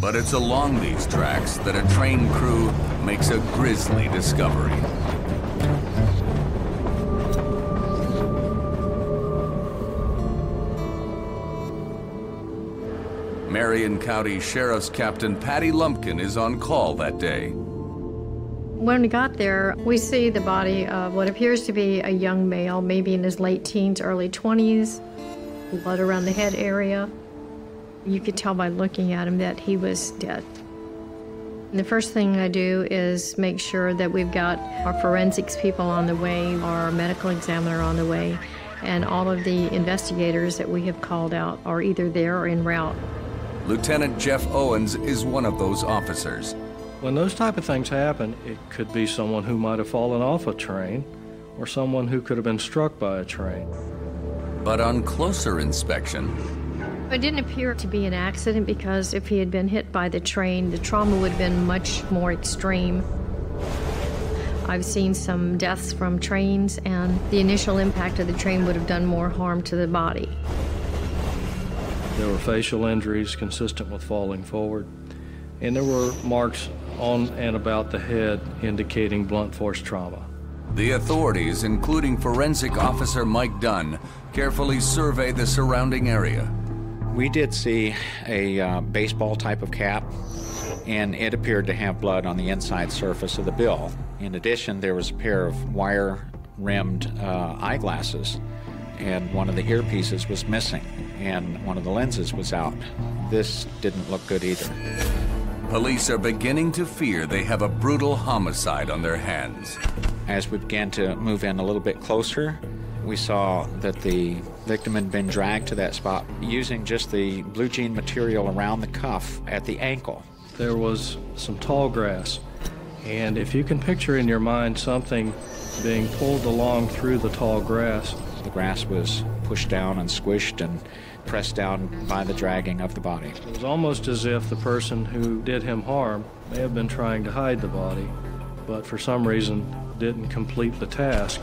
But it's along these tracks that a train crew makes a grisly discovery. Marion County Sheriff's Captain Patti Lumpkin is on call that day. When we got there, we see the body of what appears to be a young male, maybe in his late teens, early 20s, blood around the head area. You could tell by looking at him that he was dead. And the first thing I do is make sure that we've got our forensics people on the way, our medical examiner on the way, and all of the investigators that we have called out are either there or en route. Lieutenant Jeff Owens is one of those officers. When those type of things happen, it could be someone who might have fallen off a train or someone who could have been struck by a train. But on closer inspection, it didn't appear to be an accident because if he had been hit by the train, the trauma would have been much more extreme. I've seen some deaths from trains, and the initial impact of the train would have done more harm to the body. There were facial injuries consistent with falling forward, and there were marks on and about the head indicating blunt force trauma. The authorities, including forensic officer Mike Dunn, carefully survey the surrounding area. We did see a uh, baseball type of cap, and it appeared to have blood on the inside surface of the bill. In addition, there was a pair of wire rimmed uh, eyeglasses, and one of the earpieces was missing, and one of the lenses was out. This didn't look good either. Police are beginning to fear they have a brutal homicide on their hands. As we began to move in a little bit closer, we saw that the victim had been dragged to that spot using just the blue jean material around the cuff at the ankle. There was some tall grass, and if you can picture in your mind something being pulled along through the tall grass, the grass was pushed down and squished and pressed down by the dragging of the body. It was almost as if the person who did him harm may have been trying to hide the body, but for some reason didn't complete the task.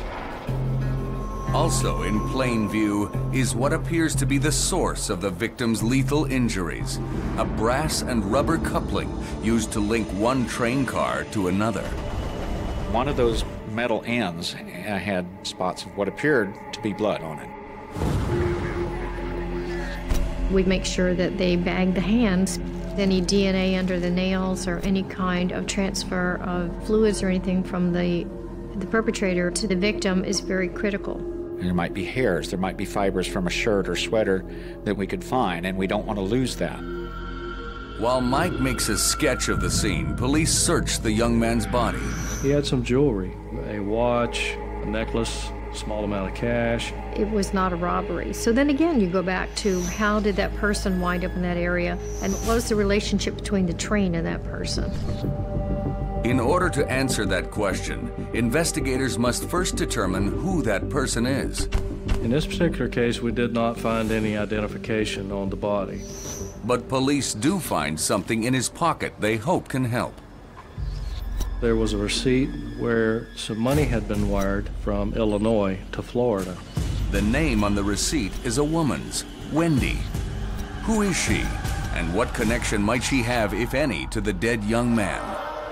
Also in plain view is what appears to be the source of the victim's lethal injuries a brass and rubber coupling used to link one train car to another. One of those metal ends had spots of what appeared to be blood on it. We make sure that they bag the hands. Any DNA under the nails or any kind of transfer of fluids or anything from the, the perpetrator to the victim is very critical. There might be hairs, there might be fibers from a shirt or sweater that we could find, and we don't want to lose that. While Mike makes a sketch of the scene, police search the young man's body. He had some jewelry a watch, a necklace, a small amount of cash. It was not a robbery. So then again, you go back to how did that person wind up in that area, and what was the relationship between the train and that person? In order to answer that question, investigators must first determine who that person is. In this particular case, we did not find any identification on the body. But police do find something in his pocket they hope can help. There was a receipt where some money had been wired from Illinois to Florida. The name on the receipt is a woman's, Wendy. Who is she, and what connection might she have, if any, to the dead young man?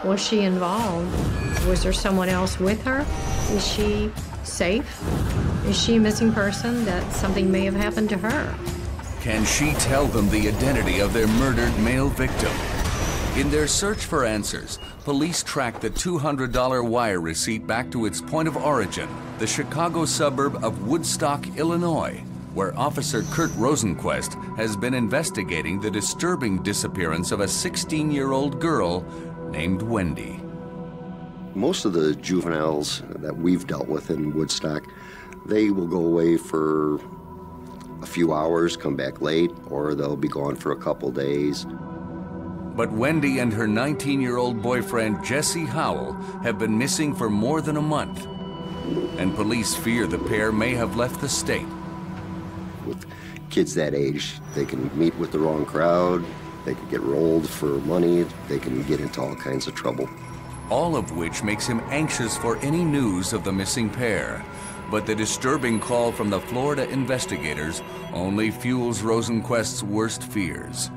Was she involved? Was there someone else with her? Is she safe? Is she a missing person that something may have happened to her? Can she tell them the identity of their murdered male victim? In their search for answers, police track the $200 wire receipt back to its point of origin, the Chicago suburb of Woodstock, Illinois, where Officer Kurt Rosenquist has been investigating the disturbing disappearance of a 16 year old girl named Wendy. Most of the juveniles that we've dealt with in Woodstock, they will go away for a few hours, come back late, or they'll be gone for a couple days. But Wendy and her 19 year old boyfriend, Jesse Howell, have been missing for more than a month. And police fear the pair may have left the state. With kids that age, they can meet with the wrong crowd, they could get rolled for money. They can get into all kinds of trouble. All of which makes him anxious for any news of the missing pair. But the disturbing call from the Florida investigators only fuels Rosenquist's worst fears.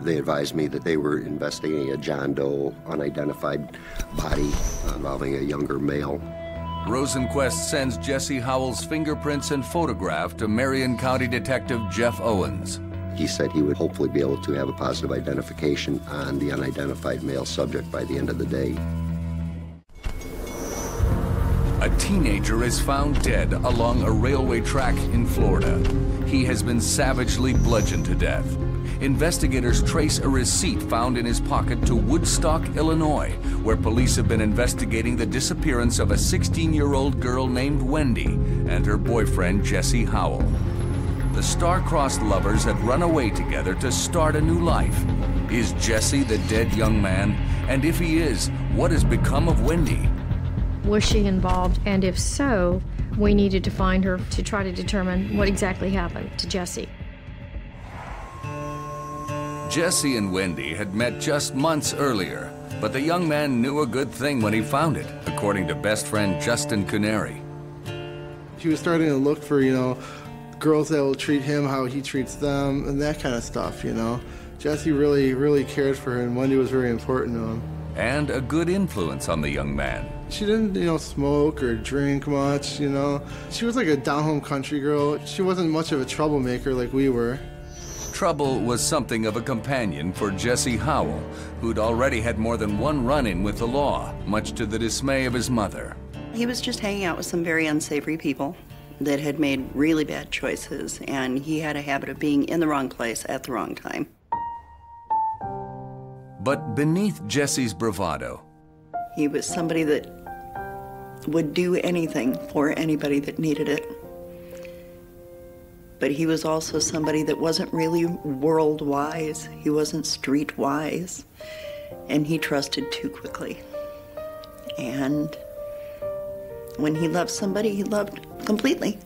They advised me that they were investigating a John Doe unidentified body uh, involving a younger male. Rosenquist sends Jesse Howell's fingerprints and photograph to Marion County Detective Jeff Owens. He said he would hopefully be able to have a positive identification on the unidentified male subject by the end of the day. A teenager is found dead along a railway track in Florida. He has been savagely bludgeoned to death. investigators trace a receipt found in his pocket to Woodstock, Illinois, where police have been investigating the disappearance of a 16 year old girl named Wendy and her boyfriend, Jesse Howell. The star-crossed lovers had run away together to start a new life. Is Jesse the dead young man? And if he is, what has become of Wendy? Was she involved? And if so, we needed to find her to try to determine what exactly happened to Jesse. Jesse and Wendy had met just months earlier, but the young man knew a good thing when he found it, according to best friend Justin Canary. He was starting to look for, you know, girls that will treat him how he treats them and that kind of stuff, you know. Jesse really, really cared for her, and Wendy was very important to him. And a good influence on the young man. She didn't, you know, smoke or drink much, you know. She was like a down-home country girl. She wasn't much of a troublemaker like we were. Trouble was something of a companion for Jesse Howell, who'd already had more than one run-in with the law, much to the dismay of his mother. He was just hanging out with some very unsavory people that had made really bad choices, and he had a habit of being in the wrong place at the wrong time. But beneath Jesse's bravado, he was somebody that would do anything for anybody that needed it. But he was also somebody that wasn't really world wise, he wasn't street wise, and he trusted too quickly. And when he loved somebody, he loved completely.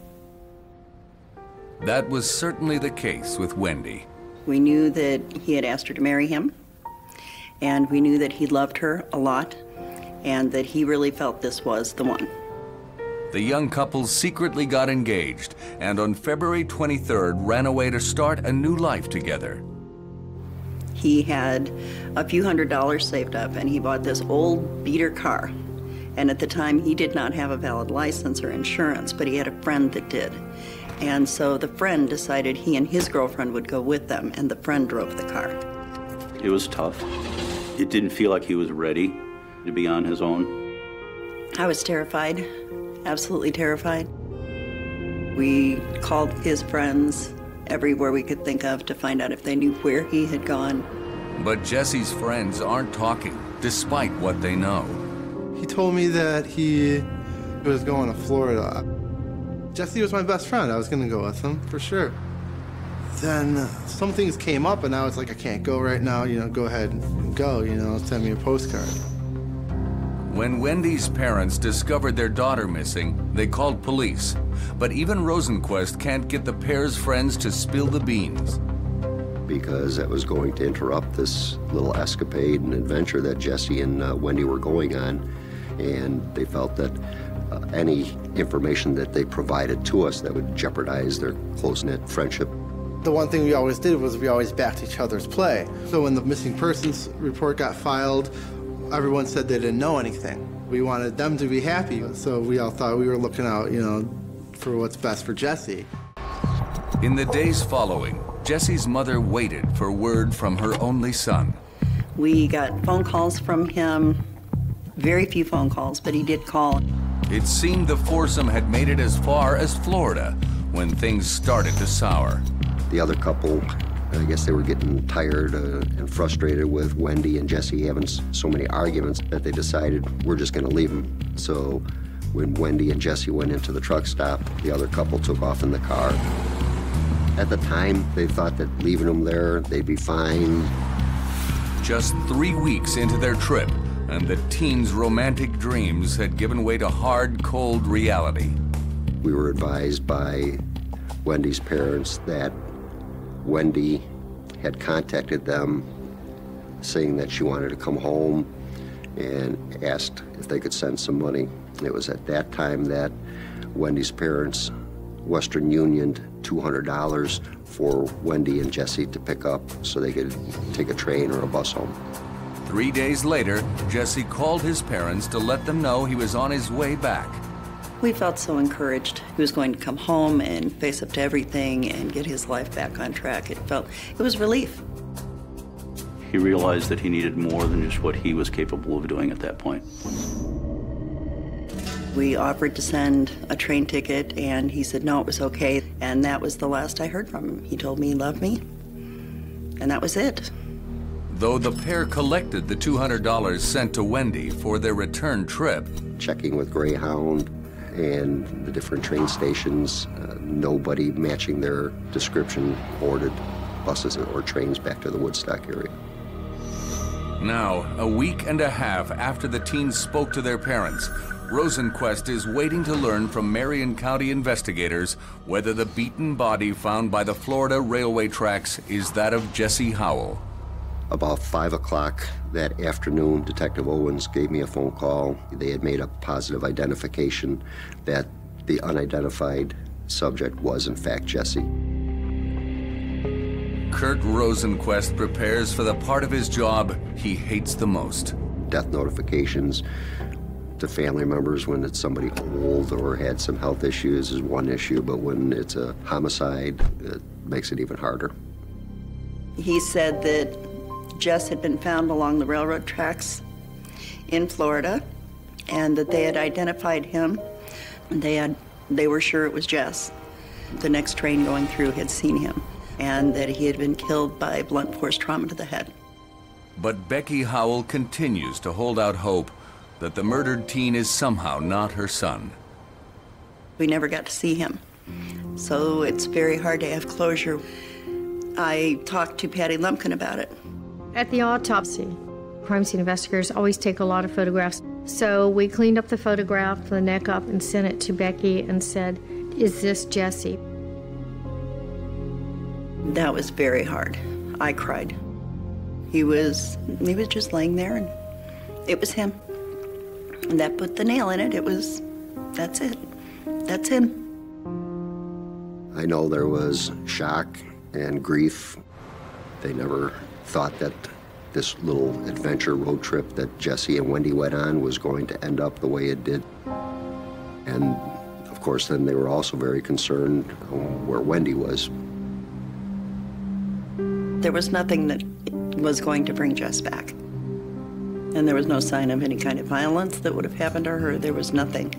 That was certainly the case with Wendy. We knew that he had asked her to marry him, and we knew that he loved her a lot, and that he really felt this was the one. The young couple secretly got engaged, and on February 23rd ran away to start a new life together. He had a few hundred dollars saved up, and he bought this old beater car. And at the time, he did not have a valid license or insurance, but he had a friend that did. And so the friend decided he and his girlfriend would go with them, and the friend drove the car. It was tough. It didn't feel like he was ready to be on his own. I was terrified, absolutely terrified. We called his friends everywhere we could think of to find out if they knew where he had gone. But Jesse's friends aren't talking, despite what they know. He told me that he was going to Florida. Jesse was my best friend. I was going to go with him for sure. Then some things came up, and I was like, I can't go right now. You know, go ahead and go. You know, send me a postcard. When Wendy's parents discovered their daughter missing, they called police. But even Rosenquist can't get the pair's friends to spill the beans. Because that was going to interrupt this little escapade and adventure that Jesse and uh, Wendy were going on. And they felt that uh, any information that they provided to us that would jeopardize their close-knit friendship. The one thing we always did was we always backed each other's play. So when the missing persons report got filed, everyone said they didn't know anything. We wanted them to be happy, so we all thought we were looking out, you know, for what's best for Jesse. In the days following, Jesse's mother waited for word from her only son. We got phone calls from him, very few phone calls, but he did call. It seemed the foursome had made it as far as Florida when things started to sour. The other couple, I guess they were getting tired uh, and frustrated with Wendy and Jesse having so many arguments that they decided we're just going to leave them. So when Wendy and Jesse went into the truck stop, the other couple took off in the car. At the time, they thought that leaving them there, they'd be fine. Just three weeks into their trip, and the teens' romantic dreams had given way to hard, cold reality. We were advised by Wendy's parents that Wendy had contacted them saying that she wanted to come home and asked if they could send some money. It was at that time that Wendy's parents Western Union $200 for Wendy and Jesse to pick up so they could take a train or a bus home. Three days later, Jesse called his parents to let them know he was on his way back. We felt so encouraged. He was going to come home and face up to everything and get his life back on track. It felt, it was relief. He realized that he needed more than just what he was capable of doing at that point. We offered to send a train ticket, and he said no, it was okay. And that was the last I heard from him. He told me he loved me, And that was it. Though the pair collected the $200 sent to Wendy for their return trip, checking with Greyhound and the different train stations, uh, nobody matching their description boarded buses or trains back to the Woodstock area. Now, a week and a half after the teens spoke to their parents, Rosenquist is waiting to learn from Marion County investigators whether the beaten body found by the Florida railway tracks is that of Jesse Howell. About 5 o'clock that afternoon, Detective Owens gave me a phone call. They had made a positive identification that the unidentified subject was, in fact, Jesse. Kurt Rosenquist prepares for the part of his job he hates the most. Death notifications to family members when it's somebody old or had some health issues is one issue, but when it's a homicide, it makes it even harder. He said that Jess had been found along the railroad tracks in Florida and that they had identified him. They, had, they were sure it was Jess. The next train going through had seen him and that he had been killed by blunt force trauma to the head. But Becky Howell continues to hold out hope that the murdered teen is somehow not her son. We never got to see him, so it's very hard to have closure. I talked to Patti Lumpkin about it. At the autopsy, crime scene investigators always take a lot of photographs. So we cleaned up the photograph from the neck up and sent it to Becky and said, Is this Jesse? That was very hard. I cried. He was he was just laying there and it was him. And that put the nail in it. It was that's it. That's him. I know there was shock and grief. They never thought that this little adventure road trip that Jesse and Wendy went on was going to end up the way it did. And of course, then they were also very concerned where Wendy was. There was nothing that was going to bring Jess back. And there was no sign of any kind of violence that would have happened to her. There was nothing.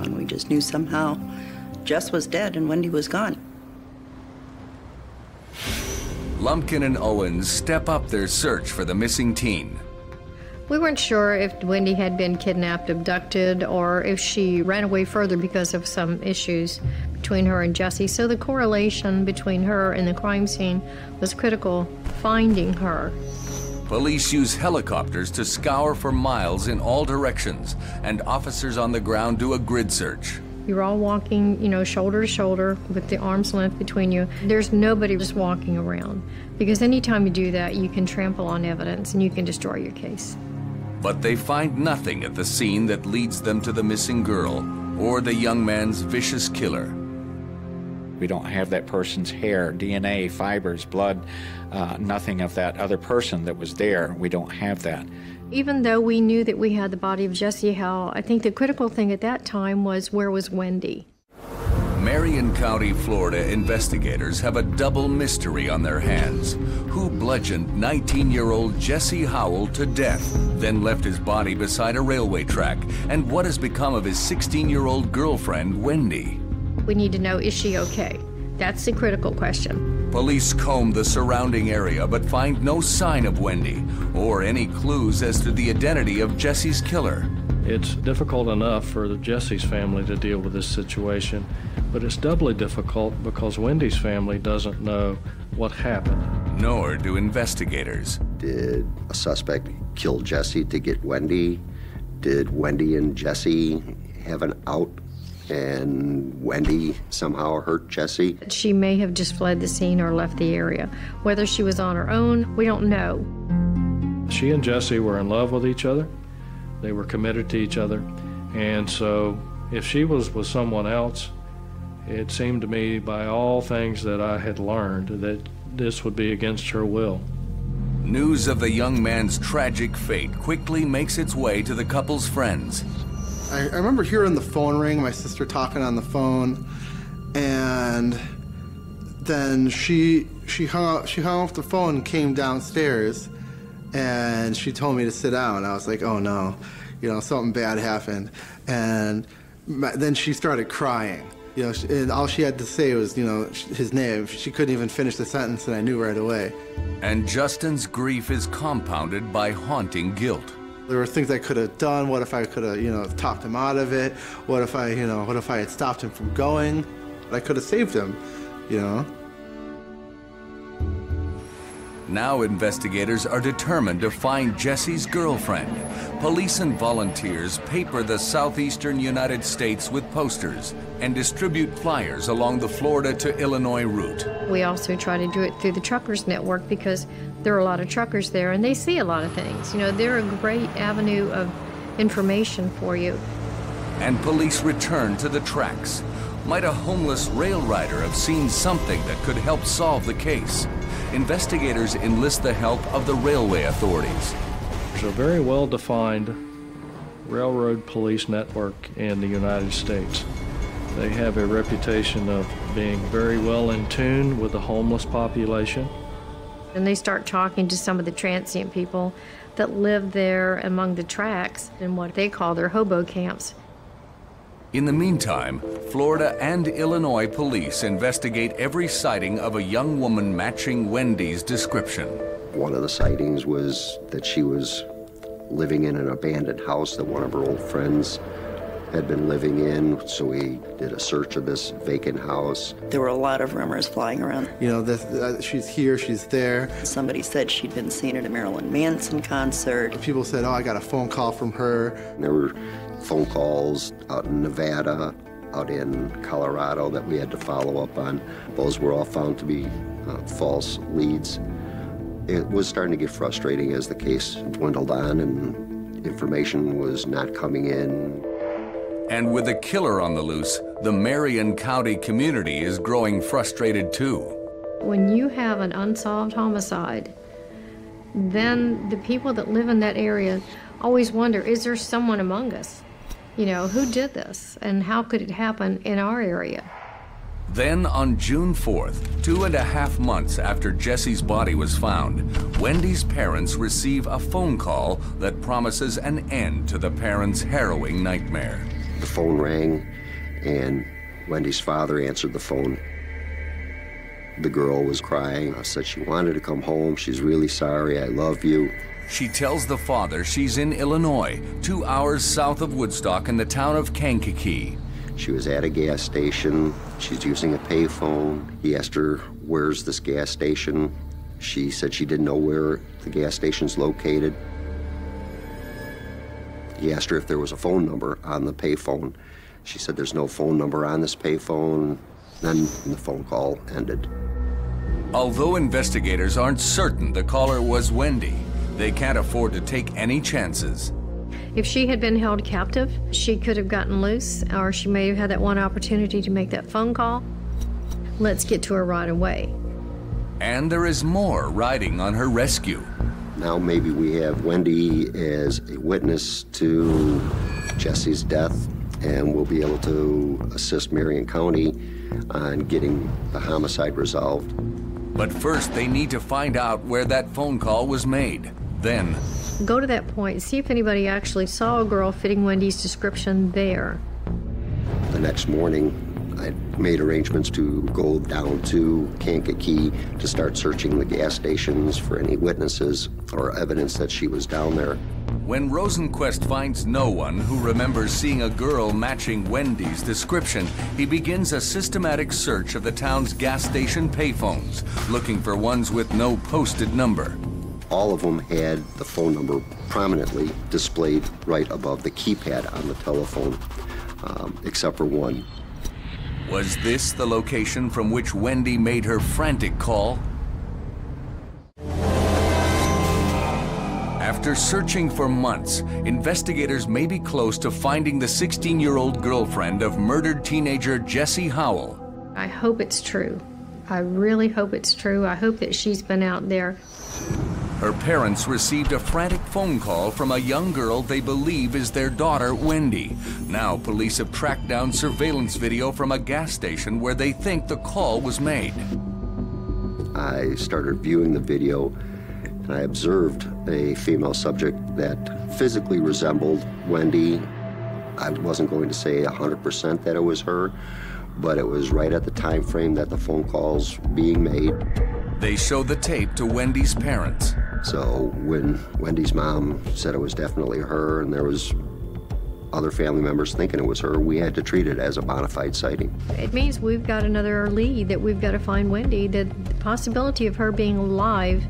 And we just knew somehow Jess was dead and Wendy was gone. Lumpkin and Owens step up their search for the missing teen. We weren't sure if Wendy had been kidnapped, abducted, or if she ran away further because of some issues between her and Jesse. So the correlation between her and the crime scene was critical, finding her. Police use helicopters to scour for miles in all directions, and officers on the ground do a grid search. You're all walking, you know, shoulder to shoulder with the arm's length between you. There's nobody just walking around because anytime you do that, you can trample on evidence and you can destroy your case. But they find nothing at the scene that leads them to the missing girl or the young man's vicious killer. We don't have that person's hair, DNA, fibers, blood, uh, nothing of that other person that was there. We don't have that. Even though we knew that we had the body of Jesse Howell, I think the critical thing at that time was where was Wendy? Marion County, Florida investigators have a double mystery on their hands. Who bludgeoned 19 year old Jesse Howell to death, then left his body beside a railway track? And what has become of his 16 year old girlfriend, Wendy? We need to know is she okay? That's the critical question. Police comb the surrounding area but find no sign of Wendy or any clues as to the identity of Jesse's killer. It's difficult enough for the Jesse's family to deal with this situation, but it's doubly difficult because Wendy's family doesn't know what happened. Nor do investigators. Did a suspect kill Jesse to get Wendy? Did Wendy and Jesse have an out and Wendy somehow hurt Jesse? She may have just fled the scene or left the area. Whether she was on her own, we don't know. She and Jesse were in love with each other. They were committed to each other. And so if she was with someone else, it seemed to me by all things that I had learned that this would be against her will. News of the young man's tragic fate quickly makes its way to the couple's friends. I, I remember hearing the phone ring, my sister talking on the phone, and then she she hung up, she hung off the phone came downstairs, and she told me to sit down. I was like, oh no, you know something bad happened, and my, then she started crying. You know, and all she had to say was, you know, his name. She couldn't even finish the sentence, and I knew right away. And Justin's grief is compounded by haunting guilt. There were things I could have done. What if I could have, you know, talked him out of it? What if I, you know, what if I had stopped him from going? I could have saved him, you know. Now investigators are determined to find Jesse's girlfriend. Police and volunteers paper the southeastern United States with posters and distribute flyers along the Florida to Illinois route. We also try to do it through the truckers network because there are a lot of truckers there and they see a lot of things. You know, they're a great avenue of information for you. And police return to the tracks. Might a homeless rail rider have seen something that could help solve the case? investigators enlist the help of the railway authorities. There's a very well defined railroad police network in the United States. They have a reputation of being very well in tune with the homeless population. And they start talking to some of the transient people that live there among the tracks in what they call their hobo camps. In the meantime, Florida and Illinois police investigate every sighting of a young woman matching Wendy's description. One of the sightings was that she was living in an abandoned house that one of her old friends had been living in, so we did a search of this vacant house. There were a lot of rumors flying around. You know, this, uh, she's here, she's there. Somebody said she'd been seen at a Marilyn Manson concert. People said, oh, I got a phone call from her. And there were phone calls out in Nevada, out in Colorado that we had to follow up on. Those were all found to be uh, false leads. It was starting to get frustrating as the case dwindled on and information was not coming in. And with a killer on the loose, the Marion County community is growing frustrated too. When you have an unsolved homicide, then the people that live in that area always wonder is there someone among us? You know, who did this and how could it happen in our area? Then on June 4th, two and a half months after Jesse's body was found, Wendy's parents receive a phone call that promises an end to the parents' harrowing nightmare. The phone rang, and Wendy's father answered the phone. The girl was crying. I said she wanted to come home. She's really sorry. I love you. She tells the father she's in Illinois, two hours south of Woodstock in the town of Kankakee. She was at a gas station. She's using a payphone. He asked her, Where's this gas station? She said she didn't know where the gas station's located. He asked her if there was a phone number on the payphone. She said, There's no phone number on this payphone. Then the phone call ended. Although investigators aren't certain the caller was Wendy, they can't afford to take any chances. If she had been held captive, she could have gotten loose, or she may have had that one opportunity to make that phone call. Let's get to her right away. And there is more riding on her rescue. Now maybe we have Wendy as a witness to Jesse's death, and we'll be able to assist Marion County on getting the homicide resolved. But first, they need to find out where that phone call was made. Then, go to that point, see if anybody actually saw a girl fitting Wendy's description there. The next morning, I made arrangements to go down to Kankakee to start searching the gas stations for any witnesses or evidence that she was down there. When Rosenquist finds no one who remembers seeing a girl matching Wendy's description, he begins a systematic search of the town's gas station payphones, looking for ones with no posted number all of them had the phone number prominently displayed right above the keypad on the telephone, um, except for one. Was this the location from which Wendy made her frantic call? After searching for months, investigators may be close to finding the 16 year old girlfriend of murdered teenager Jesse Howell. I hope it's true. I really hope it's true. I hope that she's been out there her parents received a frantic phone call from a young girl they believe is their daughter, Wendy. Now, police have tracked down surveillance video from a gas station where they think the call was made. I started viewing the video and I observed a female subject that physically resembled Wendy. I wasn't going to say 100% that it was her, but it was right at the time frame that the phone calls being made. They show the tape to Wendy's parents. So when Wendy's mom said it was definitely her and there was other family members thinking it was her, we had to treat it as a bona fide sighting. It means we've got another lead that we've got to find Wendy. That the possibility of her being alive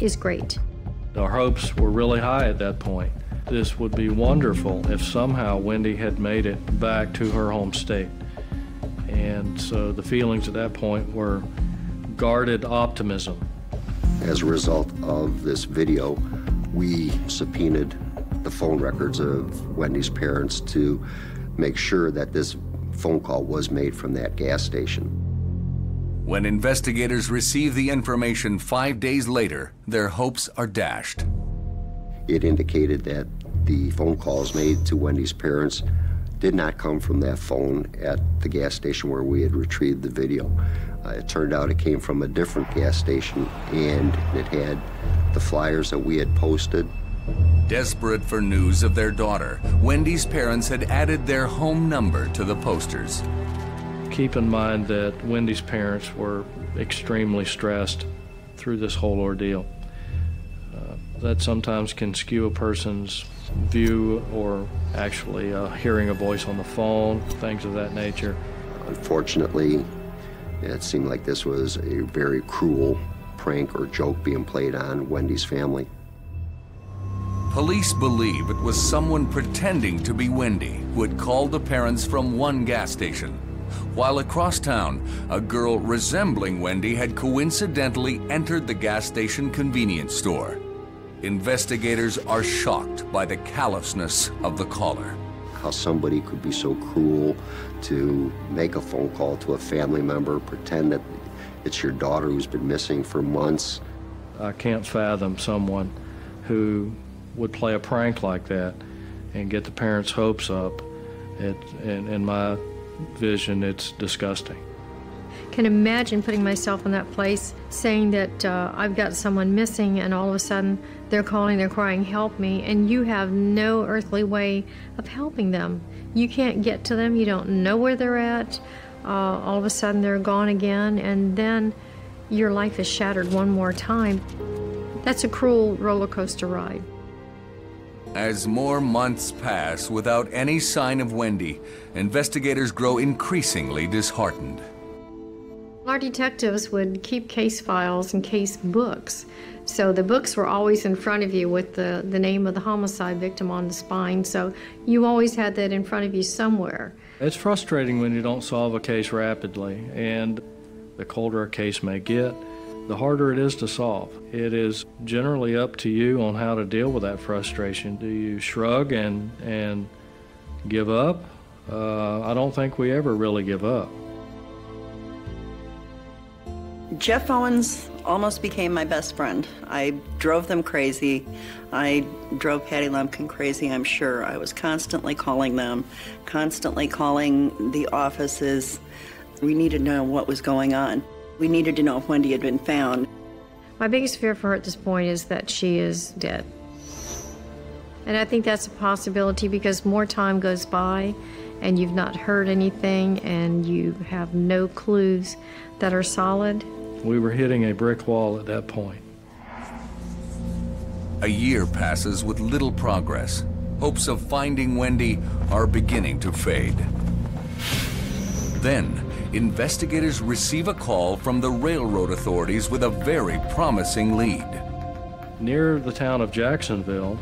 is great. Our hopes were really high at that point. This would be wonderful if somehow Wendy had made it back to her home state. And so the feelings at that point were guarded optimism. As a result of this video, we subpoenaed the phone records of Wendy's parents to make sure that this phone call was made from that gas station. When investigators receive the information five days later, their hopes are dashed. It indicated that the phone calls made to Wendy's parents did not come from that phone at the gas station where we had retrieved the video. Uh, it turned out it came from a different gas station and it had the flyers that we had posted Desperate for news of their daughter, Wendy's parents had added their home number to the posters. Keep in mind that Wendy's parents were extremely stressed through this whole ordeal. Uh, that sometimes can skew a person's view or actually uh, hearing a voice on the phone, things of that nature. Unfortunately, it seemed like this was a very cruel prank or joke being played on Wendy's family. Police believe it was someone pretending to be Wendy who had called the parents from one gas station. While across town, a girl resembling Wendy had coincidentally entered the gas station convenience store. Investigators are shocked by the callousness of the caller. How somebody could be so cruel to make a phone call to a family member, pretend that it's your daughter who's been missing for months. I can't fathom someone who would play a prank like that and get the parents' hopes up. It, in, in my vision, it's disgusting. Can imagine putting myself in that place, saying that uh, I've got someone missing, and all of a sudden they're calling, they're crying, "Help me!" and you have no earthly way of helping them. You can't get to them. You don't know where they're at. Uh, all of a sudden they're gone again, and then your life is shattered one more time. That's a cruel roller coaster ride. As more months pass without any sign of Wendy, investigators grow increasingly disheartened. Our detectives would keep case files and case books. So the books were always in front of you with the, the name of the homicide victim on the spine. So you always had that in front of you somewhere. It's frustrating when you don't solve a case rapidly, and the colder a case may get, the harder it is to solve. It is generally up to you on how to deal with that frustration. Do you shrug and, and give up? Uh, I don't think we ever really give up. Jeff Owens almost became my best friend. I drove them crazy. I drove Patti Lumpkin crazy, I'm sure. I was constantly calling them, constantly calling the offices. We needed to know what was going on. We needed to know if Wendy had been found. My biggest fear for her at this point is that she is dead. And I think that's a possibility because more time goes by and you've not heard anything and you have no clues that are solid. We were hitting a brick wall at that point. A year passes with little progress. Hopes of finding Wendy are beginning to fade. Then, investigators receive a call from the railroad authorities with a very promising lead. Near the town of Jacksonville,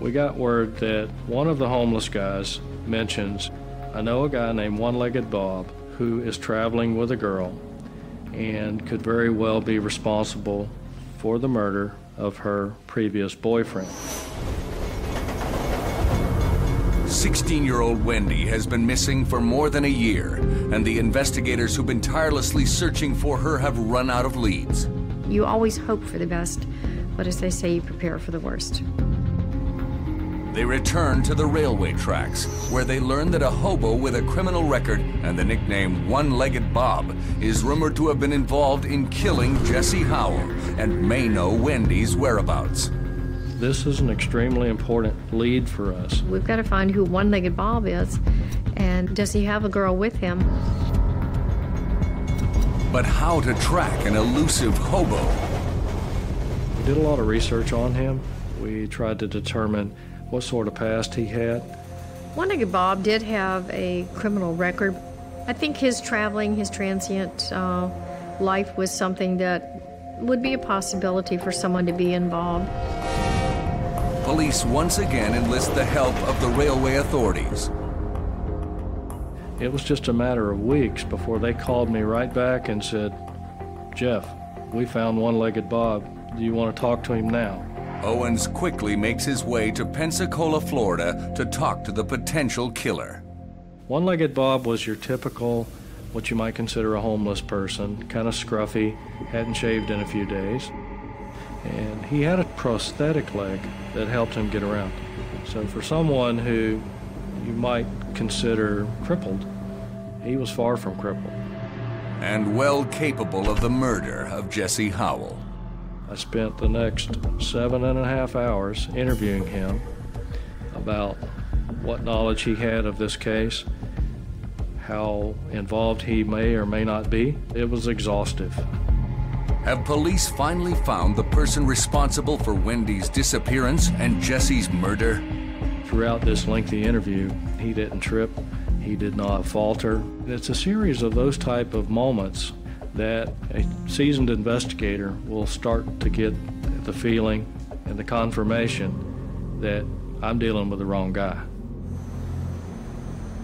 we got word that one of the homeless guys mentions, I know a guy named One Legged Bob who is traveling with a girl and could very well be responsible for the murder of her previous boyfriend. 16 year old Wendy has been missing for more than a year, and the investigators who've been tirelessly searching for her have run out of leads. You always hope for the best, but as they say, you prepare for the worst. They return to the railway tracks, where they learn that a hobo with a criminal record and the nickname One Legged Bob is rumored to have been involved in killing Jesse Howell and may know Wendy's whereabouts. This is an extremely important lead for us. We've got to find who One Legged Bob is, and does he have a girl with him? But how to track an elusive hobo? We did a lot of research on him. We tried to determine what sort of past he had. One Legged Bob did have a criminal record. I think his traveling, his transient uh, life was something that would be a possibility for someone to be involved. Police once again enlist the help of the railway authorities. It was just a matter of weeks before they called me right back and said, Jeff, we found one legged Bob. Do you want to talk to him now? Owens quickly makes his way to Pensacola, Florida to talk to the potential killer. One legged Bob was your typical, what you might consider a homeless person, kind of scruffy, hadn't shaved in a few days. And he had a prosthetic leg that helped him get around. So, for someone who you might consider crippled, he was far from crippled. And well capable of the murder of Jesse Howell. I spent the next seven and a half hours interviewing him about what knowledge he had of this case, how involved he may or may not be. It was exhaustive. Have police finally found the person responsible for Wendy's disappearance and Jesse's murder? Throughout this lengthy interview, he didn't trip, he did not falter. It's a series of those type of moments that a seasoned investigator will start to get the feeling and the confirmation that I'm dealing with the wrong guy.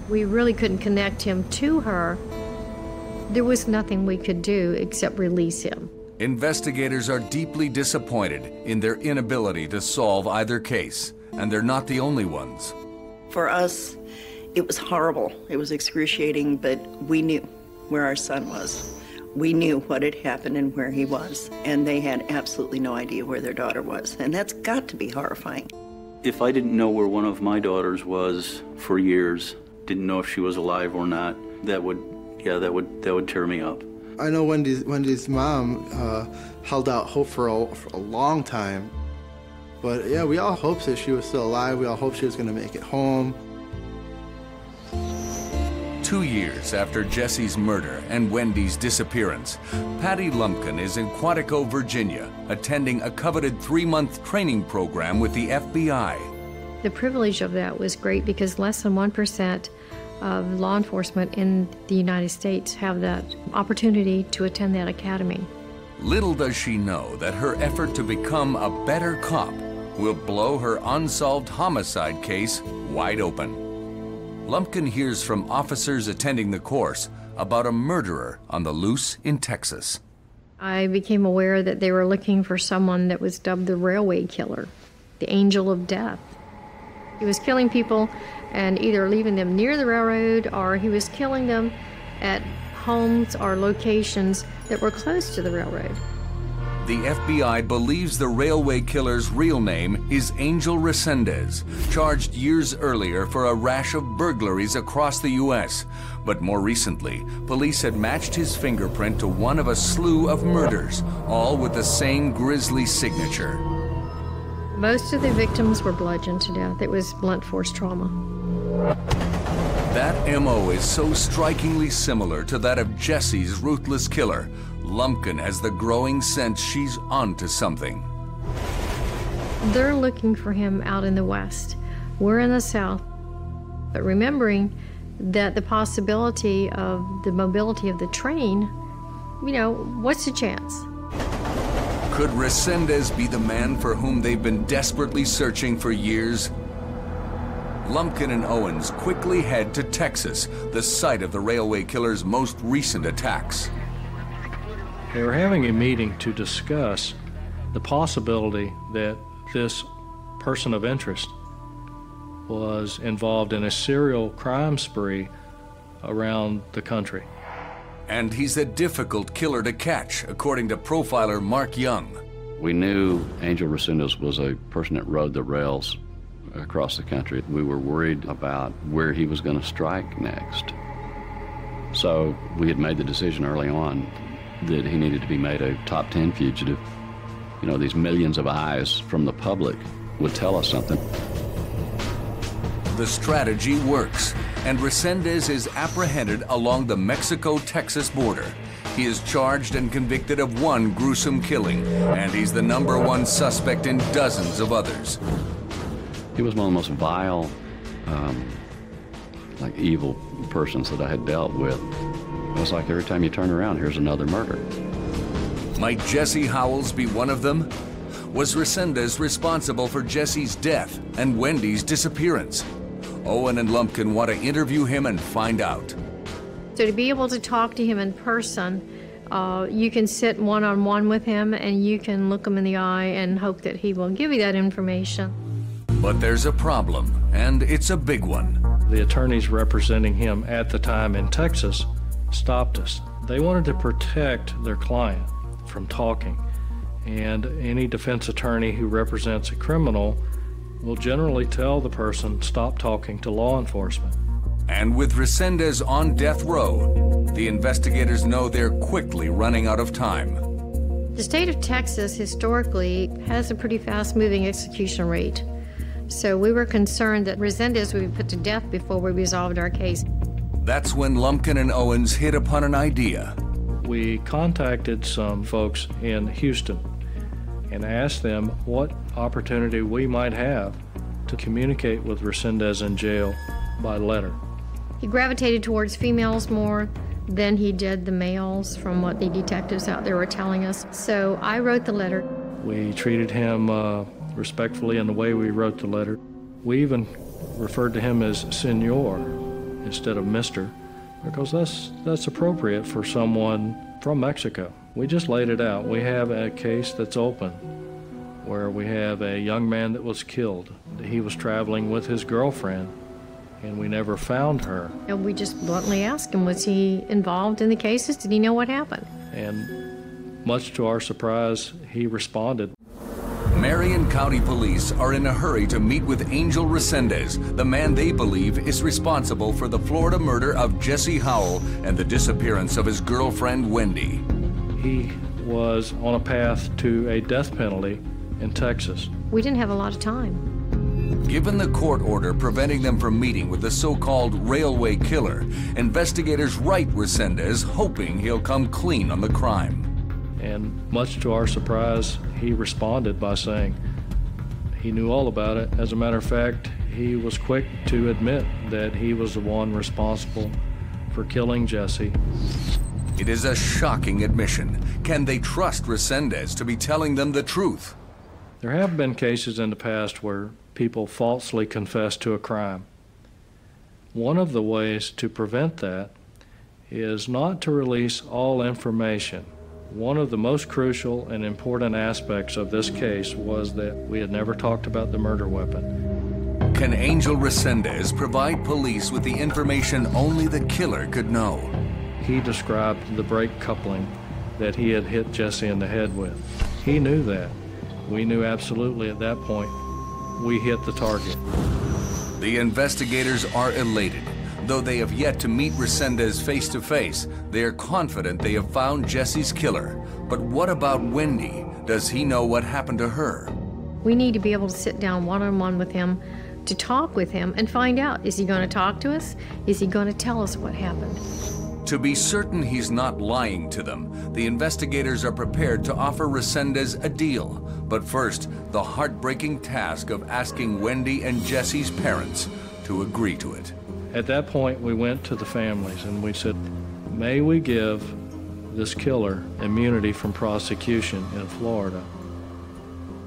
We really couldn't connect him to her. There was nothing we could do except release him. Investigators are deeply disappointed in their inability to solve either case, and they're not the only ones. For us, it was horrible. It was excruciating, but we knew where our son was. We knew what had happened and where he was, and they had absolutely no idea where their daughter was. And that's got to be horrifying. If I didn't know where one of my daughters was for years, didn't know if she was alive or not, that would, yeah, that would, that would tear me up. I know Wendy's, Wendy's mom uh, held out hope for a, for a long time. But yeah, we all hoped that she was still alive. We all hoped she was going to make it home. Two years after Jesse's murder and Wendy's disappearance, Patti Lumpkin is in Quantico, Virginia, attending a coveted three month training program with the FBI. The privilege of that was great because less than 1% of law enforcement in the United States have that opportunity to attend that academy. Little does she know that her effort to become a better cop will blow her unsolved homicide case wide open. Lumpkin hears from officers attending the course about a murderer on the loose in Texas. I became aware that they were looking for someone that was dubbed the railway killer, the angel of death. He was killing people and either leaving them near the railroad or he was killing them at homes or locations that were close to the railroad. The FBI believes the railway killer's real name is Angel Resendez, charged years earlier for a rash of burglaries across the U.S. But more recently, police had matched his fingerprint to one of a slew of murders, all with the same grisly signature. Most of the victims were bludgeoned to death. It was blunt force trauma. That MO is so strikingly similar to that of Jesse's ruthless killer. Lumpkin has the growing sense she's onto something. They're looking for him out in the west. We're in the south. But remembering that the possibility of the mobility of the train, you know, what's the chance? Could Resendez be the man for whom they've been desperately searching for years? Lumpkin and Owens quickly head to Texas, the site of the railway killer's most recent attacks. They were having a meeting to discuss the possibility that this person of interest was involved in a serial crime spree around the country. And he's a difficult killer to catch, according to profiler Mark Young. We knew Angel Resendez was a person that rode the rails across the country. We were worried about where he was going to strike next. So we had made the decision early on that he needed to be made a top 10 fugitive. You know, these millions of eyes from the public would tell us something. The strategy works, and Resendez is apprehended along the Mexico Texas border. He is charged and convicted of one gruesome killing, and he's the number one suspect in dozens of others. He was one of the most vile, um, like evil persons that I had dealt with. It was like every time you turn around, here's another murder. Might Jesse Howells be one of them? Was Resendez responsible for Jesse's death and Wendy's disappearance? Owen and Lumpkin want to interview him and find out. So to be able to talk to him in person, uh, you can sit one on one with him and you can look him in the eye and hope that he will give you that information. But there's a problem, and it's a big one. The attorneys representing him at the time in Texas stopped us. They wanted to protect their client from talking, and any defense attorney who represents a criminal will generally tell the person stop talking to law enforcement. And with Resendez on death row, the investigators know they're quickly running out of time. The state of Texas historically has a pretty fast moving execution rate. So we were concerned that Resendez would be put to death before we resolved our case. That's when Lumpkin and Owens hit upon an idea. We contacted some folks in Houston and asked them what opportunity we might have to communicate with Resendez in jail by letter. He gravitated towards females more than he did the males, from what the detectives out there were telling us. So I wrote the letter. We treated him uh, respectfully in the way we wrote the letter. We even referred to him as Senor instead of Mr. because that's, that's appropriate for someone from Mexico. We just laid it out. We have a case that's open where we have a young man that was killed. He was traveling with his girlfriend and we never found her. And we just bluntly asked him, was he involved in the cases? Did he know what happened? And much to our surprise, he responded. Marion County Police are in a hurry to meet with Angel Resendez, the man they believe is responsible for the Florida murder of Jesse Howell and the disappearance of his girlfriend Wendy. He was on a path to a death penalty in Texas. We didn't have a lot of time. Given the court order preventing them from meeting with the so-called railway killer, investigators write Resendez hoping he'll come clean on the crime. And much to our surprise, he responded by saying he knew all about it. As a matter of fact, he was quick to admit that he was the one responsible for killing Jesse. It is a shocking admission. Can they trust Resendez to be telling them the truth? There have been cases in the past where people falsely confess to a crime. One of the ways to prevent that is not to release all information. One of the most crucial and important aspects of this case was that we had never talked about the murder weapon. Can Angel Resendez provide police with the information only the killer could know? He described the brake coupling that he had hit Jesse in the head with. He knew that. We knew absolutely at that point we hit the target. The investigators are elated. Though they have yet to meet Resendez face to face, they are confident they have found Jesse's killer. But what about Wendy? Does he know what happened to her? We need to be able to sit down one on one with him to talk with him and find out is he going to talk to us? Is he going to tell us what happened? To be certain he's not lying to them, the investigators are prepared to offer Resendez a deal. But first, the heartbreaking task of asking Wendy and Jesse's parents to agree to it. At that point, we went to the families and we said, may we give this killer immunity from prosecution in Florida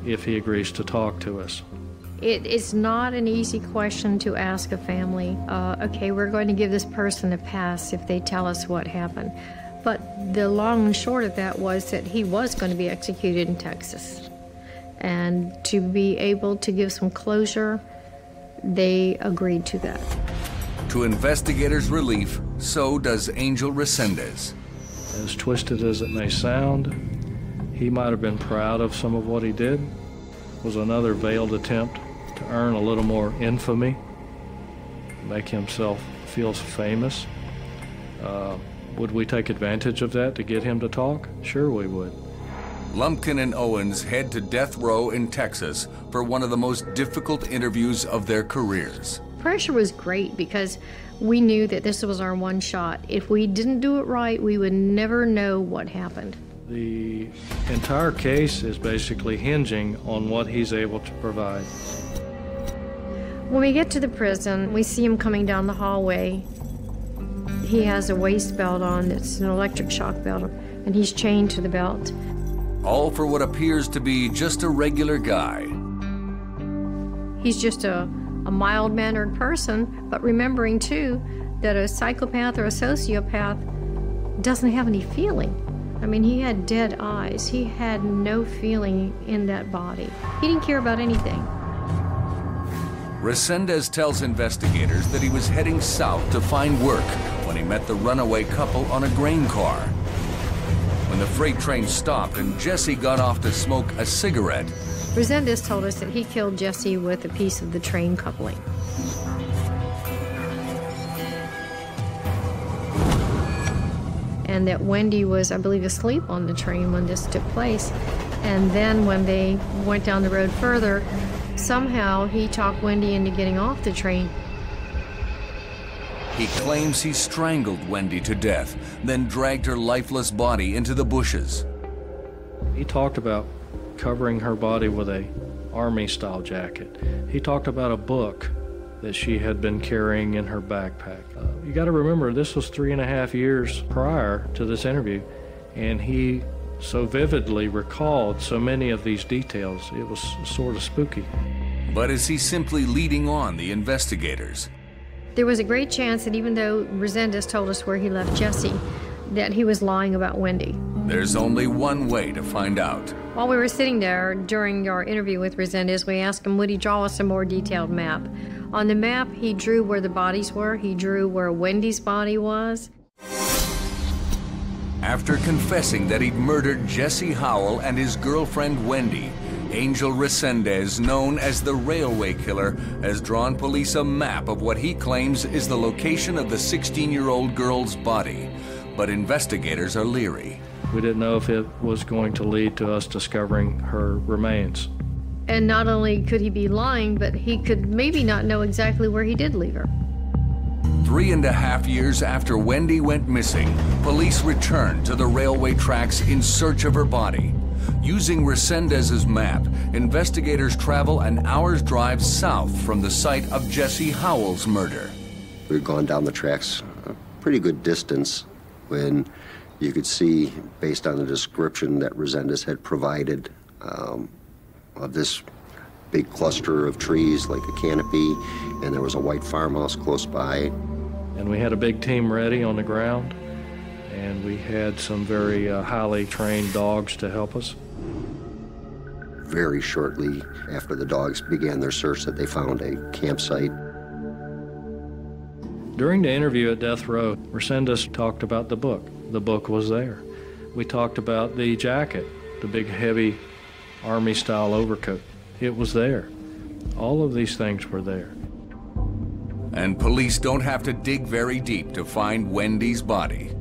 if he agrees to talk to us. It is not an easy question to ask a family. Uh, okay, we're going to give this person a pass if they tell us what happened. But the long and short of that was that he was going to be executed in Texas. And to be able to give some closure, they agreed to that. To investigators' relief, so does Angel Resendez. As twisted as it may sound, he might have been proud of some of what he did. was another veiled attempt to earn a little more infamy, make himself feel famous. Uh, would we take advantage of that to get him to talk? Sure, we would. Lumpkin and Owens head to death row in Texas for one of the most difficult interviews of their careers. Pressure was great because we knew that this was our one shot. If we didn't do it right, we would never know what happened. The entire case is basically hinging on what he's able to provide. When we get to the prison, we see him coming down the hallway. He has a waist belt on that's an electric shock belt, and he's chained to the belt. All for what appears to be just a regular guy. He's just a, a mild mannered person, but remembering too that a psychopath or a sociopath doesn't have any feeling. I mean, he had dead eyes. He had no feeling in that body. He didn't care about anything. Resendez tells investigators that he was heading south to find work when he met the runaway couple on a grain car. When the freight train stopped and Jesse got off to smoke a cigarette, Resendez told us that he killed Jesse with a piece of the train coupling. And that Wendy was, I believe, asleep on the train when this took place. And then when they went down the road further, somehow he talked Wendy into getting off the train. he claims he strangled Wendy to death, then dragged her lifeless body into the bushes. He talked about covering her body with a army style jacket. He talked about a book that she had been carrying in her backpack. Uh, you got to remember, this was three and a half years prior to this interview, and he so vividly recalled so many of these details. It was sort of spooky. But is he simply leading on the investigators? There was a great chance that even though Resendez told us where he left Jesse, that he was lying about Wendy. There's only one way to find out. While we were sitting there during our interview with Resendez, we asked him, would he draw us a more detailed map? On the map, he drew where the bodies were. He drew where Wendy's body was. After confessing that he'd murdered Jesse Howell and his girlfriend Wendy, Angel Resendez, known as the Railway Killer, has drawn police a map of what he claims is the location of the 16 year old girl's body. But investigators are leery. We didn't know if it was going to lead to us discovering her remains. And not only could he be lying, but he could maybe not know exactly where he did leave her. Three and a half years after Wendy went missing, police returned to the railway tracks in search of her body. Using Resendez's map, investigators travel an hour's drive south from the site of Jesse Howell's murder. We'd gone down the tracks a pretty good distance when you could see, based on the description that Resendez had provided, um, of this big cluster of trees like a canopy, and there was a white farmhouse close by. And we had a big team ready on the ground, and we had some very uh, highly trained dogs to help us. Very shortly after the dogs began their search, that they found a campsite. During the interview at Death Row, Resendez talked about the book. The book was there. We talked about the jacket, the big heavy army style overcoat. It was there. All of these things were there. And police don't have to dig very deep to find Wendy's body.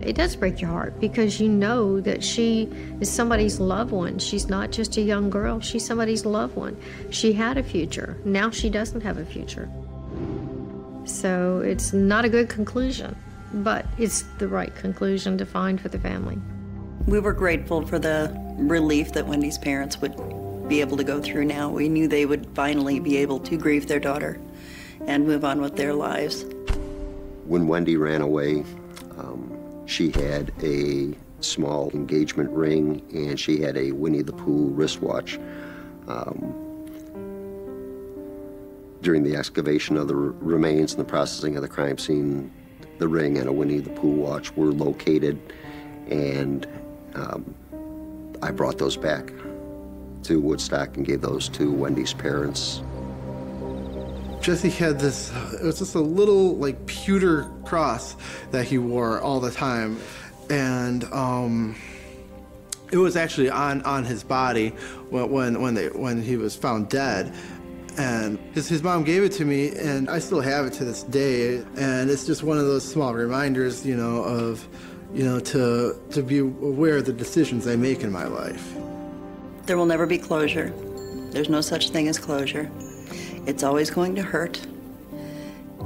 It does break your heart because you know that she is somebody's loved one. She's not just a young girl, she's somebody's loved one. She had a future. Now she doesn't have a future. So it's not a good conclusion, but it's the right conclusion to find for the family. We were grateful for the relief that Wendy's parents would be able to go through now. We knew they would finally be able to grieve their daughter and move on with their lives. When Wendy ran away, um, she had a small engagement ring and she had a Winnie the Pooh wristwatch. Um, during the excavation of the remains and the processing of the crime scene, the ring and a Winnie the Pooh watch were located, and um, I brought those back to Woodstock and gave those to Wendy's parents. Jesse had this, it was just a little like pewter cross that he wore all the time. And um, it was actually on, on his body when, when, when, they, when he was found dead. And his, his mom gave it to me, and I still have it to this day. And it's just one of those small reminders, you know, of, you know, to, to be aware of the decisions I make in my life. There will never be closure. There's no such thing as closure. It's always going to hurt.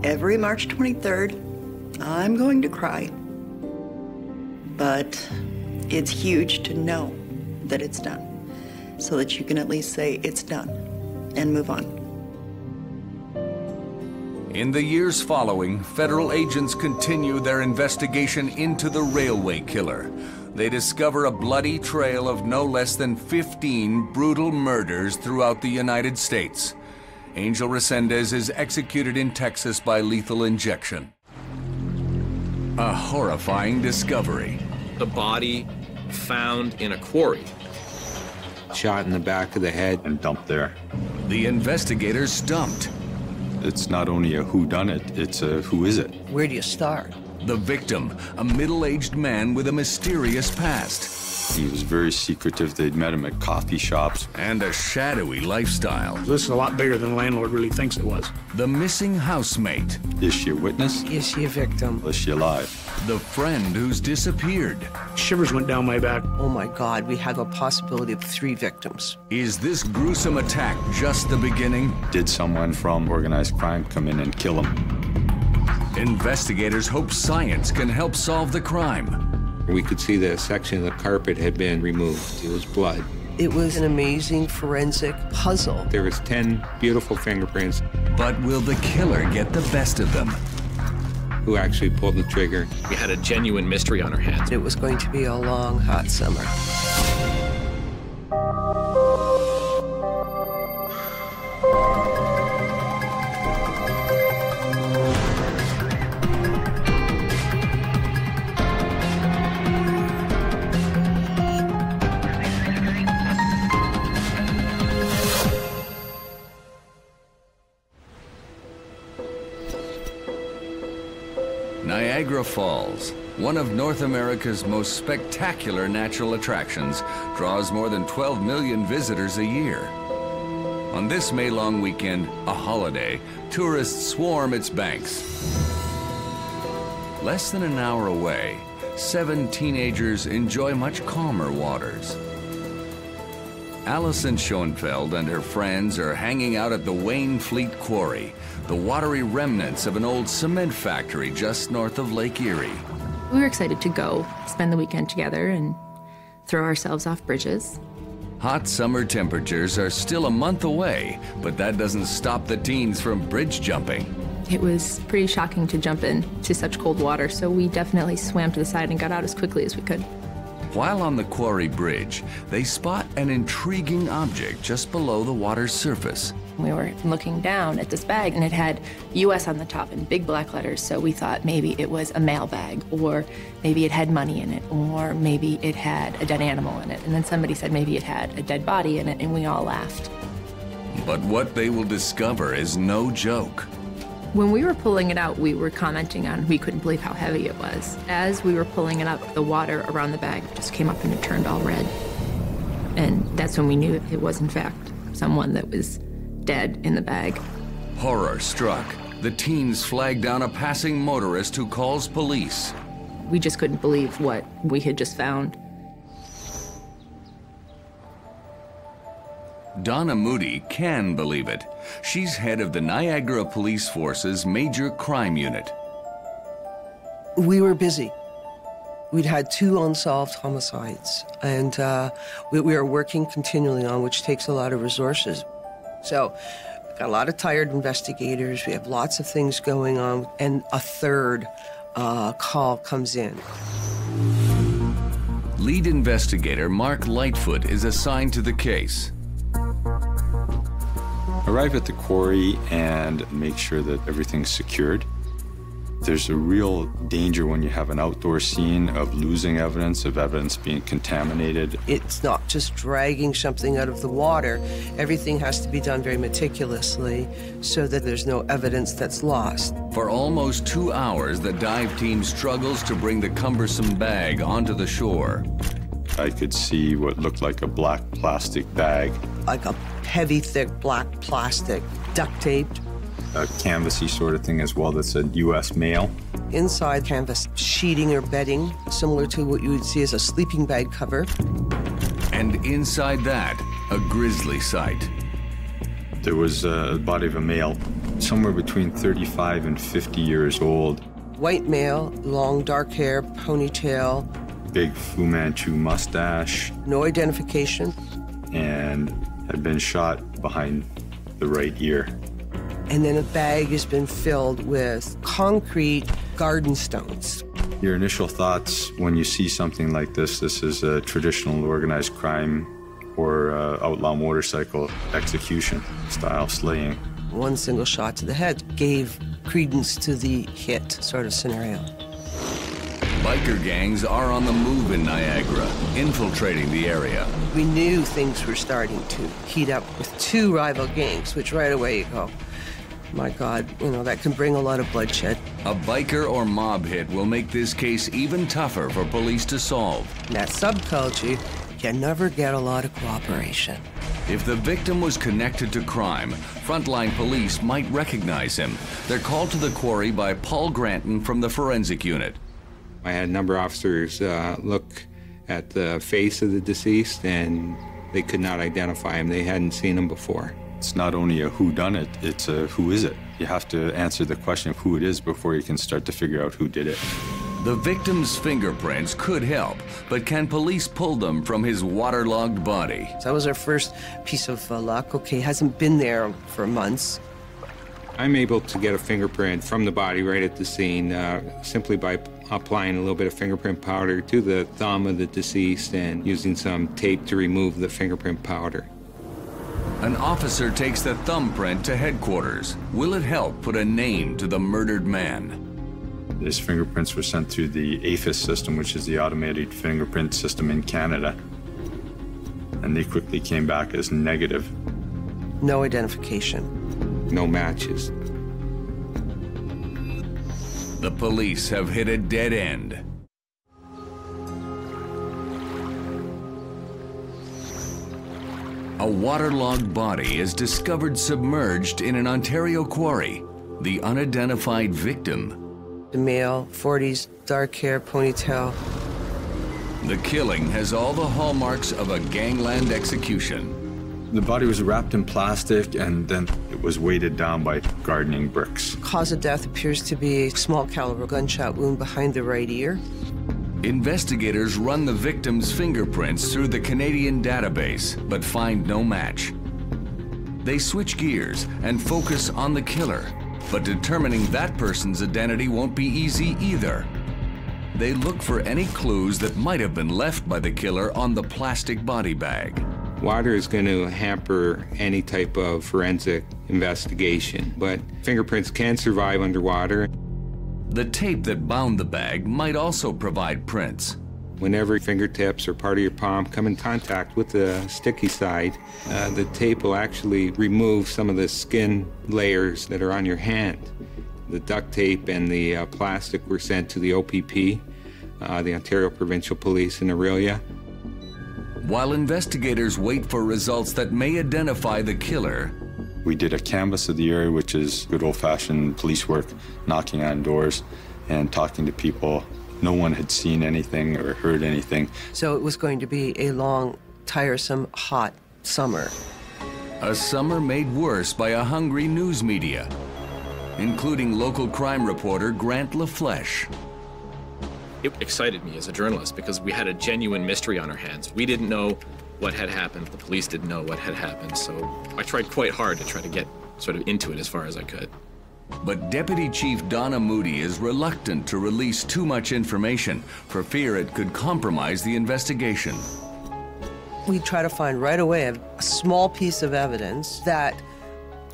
every March 23rd, I'm going to cry. But it's huge to know that it's done so that you can at least say it's done and move on. In the years following, federal agents continue their investigation into the railway killer. They discover a bloody trail of no less than 15 brutal murders throughout the United States. Angel Resendez is executed in Texas by lethal injection. A horrifying discovery. The body found in a quarry. Shot in the back of the head and dumped there. The investigators stumped. It's not only a who done it, it's a who is it. Where do you start? The victim, a middle-aged man with a mysterious past. He was very secretive. They'd met him at coffee shops. And a shadowy lifestyle. This is a lot bigger than the landlord really thinks it was. The missing housemate. Is she a witness? Is she a victim? Is she alive? The friend who's disappeared. Shivers went down my back. Oh my God, we have a possibility of three victims. Is this gruesome attack just the beginning? Did someone from organized crime come in and kill him? Investigators hope science can help solve the crime. We could see that a section of the carpet had been removed. It was blood. It was an amazing forensic puzzle. There was 10 beautiful fingerprints. But will the killer get the best of them? Who actually pulled the trigger? We had a genuine mystery on our hands. It was going to be a long, hot summer. Niagara Falls, one of North America's most spectacular natural attractions, draws more than 12 million visitors a year. On this May long weekend, a holiday, tourists swarm its banks. Less than an hour away, seven teenagers enjoy much calmer waters. Allison Schoenfeld and her friends are hanging out at the Wainfleet Quarry, the watery remnants of an old cement factory just north of Lake Erie. We were excited to go spend the weekend together and throw ourselves off bridges. Hot summer temperatures are still a month away, but that doesn't stop the teens from bridge jumping. It was pretty shocking to jump into such cold water, so we definitely swam to the side and got out as quickly as we could. While on the quarry bridge, they spot an intriguing object just below the water's surface. We were looking down at this bag, and it had U.S. on the top in big black letters, so we thought maybe it was a mail bag, or maybe it had money in it, or maybe it had a dead animal in it. And then somebody said maybe it had a dead body in it, and we all laughed. But what they will discover is no joke. When we were pulling it out, we were commenting on we couldn't believe how heavy it was. As we were pulling it up, the water around the bag just came up and it turned all red. And that's when we knew it was, in fact, someone that was dead in the bag. Horror struck. The teens flag down a passing motorist who calls police. We just couldn't believe what we had just found. Donna Moody can believe it. She's head of the Niagara Police Force's Major Crime Unit. We were busy. We'd had two unsolved homicides, and uh, we, we are working continually on, which takes a lot of resources. So, we've got a lot of tired investigators. We have lots of things going on, and a third uh, call comes in. Lead investigator Mark Lightfoot is assigned to the case. Arrive at the quarry and make sure that everything's secured. There's a real danger when you have an outdoor scene of losing evidence, of evidence being contaminated. It's not just dragging something out of the water. Everything has to be done very meticulously so that there's no evidence that's lost. For almost two hours, the dive team struggles to bring the cumbersome bag onto the shore. I could see what looked like a black plastic bag. Like a heavy, thick black plastic, duct taped. A canvassy sort of thing as well that said U.S. mail. Inside canvas sheeting or bedding, similar to what you would see as a sleeping bag cover. And inside that, a grisly sight. There was a body of a male, somewhere between 35 and 50 years old. White male, long dark hair, ponytail, big Fu Manchu mustache. No identification. And had been shot behind the right ear. And then a bag has been filled with concrete garden stones. Your initial thoughts when you see something like this this is a traditional organized crime or uh, outlaw motorcycle execution style slaying. One single shot to the head gave credence to the hit sort of scenario. Biker gangs are on the move in Niagara, infiltrating the area. We knew things were starting to heat up with two rival gangs, which right away you go, my God, you know, that can bring a lot of bloodshed. A biker or mob hit will make this case even tougher for police to solve. That subculture, can never get a lot of cooperation. If the victim was connected to crime, frontline police might recognize him. They're called to the quarry by Paul Granton from the forensic unit. I had a number of officers uh, look at the face of the deceased and they could not identify him. They hadn't seen him before. It's not only a who done it, it's a who is it. You have to answer the question of who it is before you can start to figure out who did it. The victim's fingerprints could help, but can police pull them from his waterlogged body? So that was our first piece of uh, luck. Okay, hasn't been there for months. I'm able to get a fingerprint from the body right at the scene uh, simply by applying a little bit of fingerprint powder to the thumb of the deceased and using some tape to remove the fingerprint powder. An officer takes the thumbprint to headquarters. Will it help put a name to the murdered man? His fingerprints were sent through the AFIS system, which is the automated fingerprint system in Canada. And they quickly came back as negative. No identification. No matches. The police have hit a dead end. A waterlogged body is discovered submerged in an Ontario quarry. The unidentified victim. The male, 40s, dark hair, ponytail. The killing has all the hallmarks of a gangland execution. The body was wrapped in plastic and then it was weighted down by gardening bricks. Cause of death appears to be a small caliber gunshot wound behind the right ear. Investigators run the victim's fingerprints through the Canadian database, but find no match. They switch gears and focus on the killer, but determining that person's identity won't be easy either. They look for any clues that might have been left by the killer on the plastic body bag. Water is going to hamper any type of forensic investigation, but fingerprints can survive underwater. The tape that bound the bag might also provide prints. Whenever fingertips or part of your palm come in contact with the sticky side, uh, the tape will actually remove some of the skin layers that are on your hand. The duct tape and the uh, plastic were sent to the OPP, uh, the Ontario Provincial Police in Orillia. While investigators wait for results that may identify the killer, we did a canvass of the area, which is good old fashioned police work, knocking on doors and talking to people. No one had seen anything or heard anything. So it was going to be a long, tiresome, hot summer. A summer made worse by a hungry news media, including local crime reporter Grant LaFleche. It excited me as a journalist because we had a genuine mystery on our hands. We didn't know what had happened. The police didn't know what had happened, so I tried quite hard to try to get sort of into it as far as I could. But Deputy Chief Donna Moody is reluctant to release too much information for fear it could compromise the investigation. We try to find right away a small piece of evidence that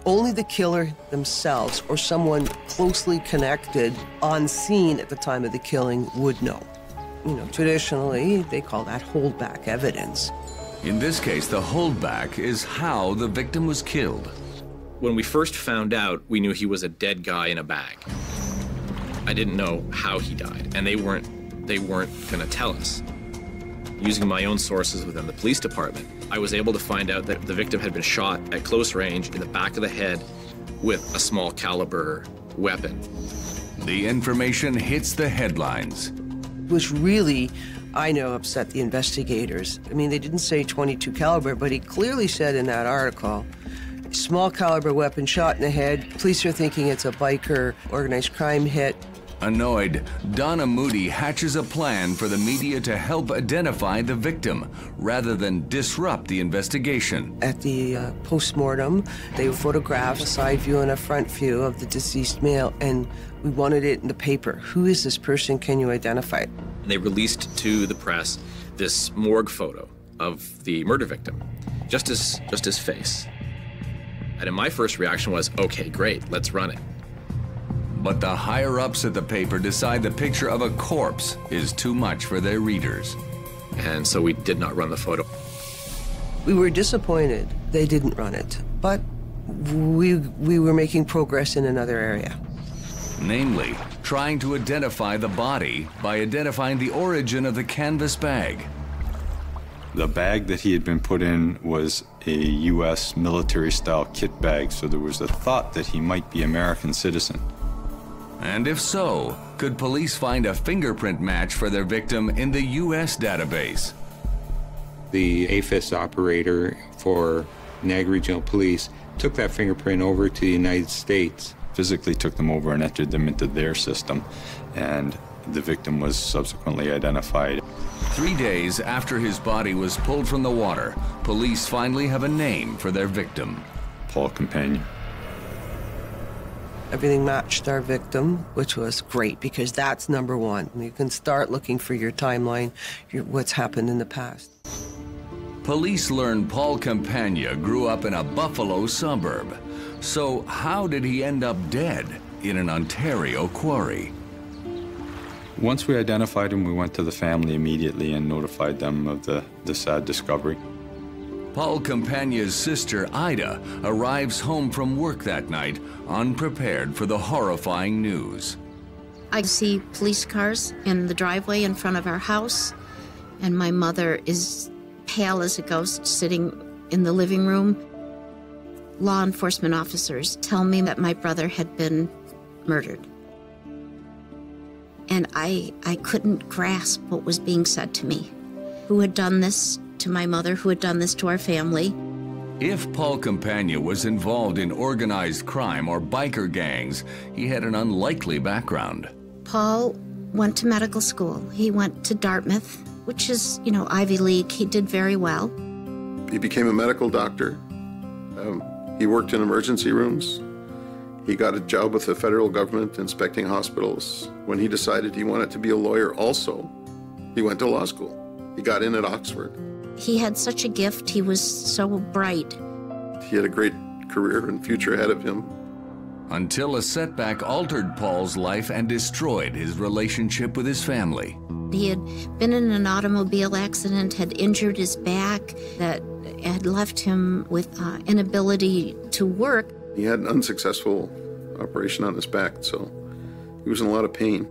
only the killer themselves or someone closely connected on scene at the time of the killing would know. You know, traditionally, they call that holdback evidence. In this case, the holdback is how the victim was killed. When we first found out, we knew he was a dead guy in a bag. I didn't know how he died, and they weren't they weren't going to tell us. Using my own sources within the police department, I was able to find out that the victim had been shot at close range in the back of the head with a small caliber weapon. The information hits the headlines. It was really I know upset the investigators. I mean, they didn't say 22 caliber, but he clearly said in that article Small caliber weapon shot in the head. Police are thinking it's a biker organized crime hit. Annoyed, Donna Moody hatches a plan for the media to help identify the victim rather than disrupt the investigation. At the uh, post-mortem, they photographed a side view and a front view of the deceased male, and we wanted it in the paper. Who is this person? Can you identify it? They released to the press this morgue photo of the murder victim, just his, just his face. And my first reaction was, okay, great, let's run it. But the higher ups at the paper decide the picture of a corpse is too much for their readers. And so we did not run the photo. We were disappointed they didn't run it, but we, we were making progress in another area. Namely, trying to identify the body by identifying the origin of the canvas bag. The bag that he had been put in was a U.S. military style kit bag, so there was a thought that he might be American citizen. And if so, could police find a fingerprint match for their victim in the U.S. database? The AFIS operator for Niagara Regional Police took that fingerprint over to the United States. Physically took them over and entered them into their system, and the victim was subsequently identified. Three days after his body was pulled from the water, police finally have a name for their victim. Paul Campagna. Everything matched our victim, which was great because that's number one. You can start looking for your timeline, your, what's happened in the past. Police learn Paul Campagna grew up in a Buffalo suburb. So, how did he end up dead in an Ontario quarry? Once we identified him, we went to the family immediately and notified them of the, the sad discovery. Paul Campagna's sister, Ida, arrives home from work that night, unprepared for the horrifying news. I see police cars in the driveway in front of our house, and my mother is pale as a ghost sitting in the living room. Law enforcement officers tell me that my brother had been murdered. And I, I couldn't grasp what was being said to me. Who had done this to my mother, who had done this to our family? If Paul Campagna was involved in organized crime or biker gangs, he had an unlikely background. Paul went to medical school. He went to Dartmouth, which is, you know, Ivy League. He did very well. He became a medical doctor. Um, he worked in emergency rooms. He got a job with the federal government inspecting hospitals. When he decided he wanted to be a lawyer also, he went to law school. He got in at Oxford. He had such a gift. He was so bright. He had a great career and future ahead of him. Until a setback altered Paul's life and destroyed his relationship with his family. He had been in an automobile accident, had injured his back, that had left him with uh, inability to work. He had an unsuccessful operation on his back, so he was in a lot of pain.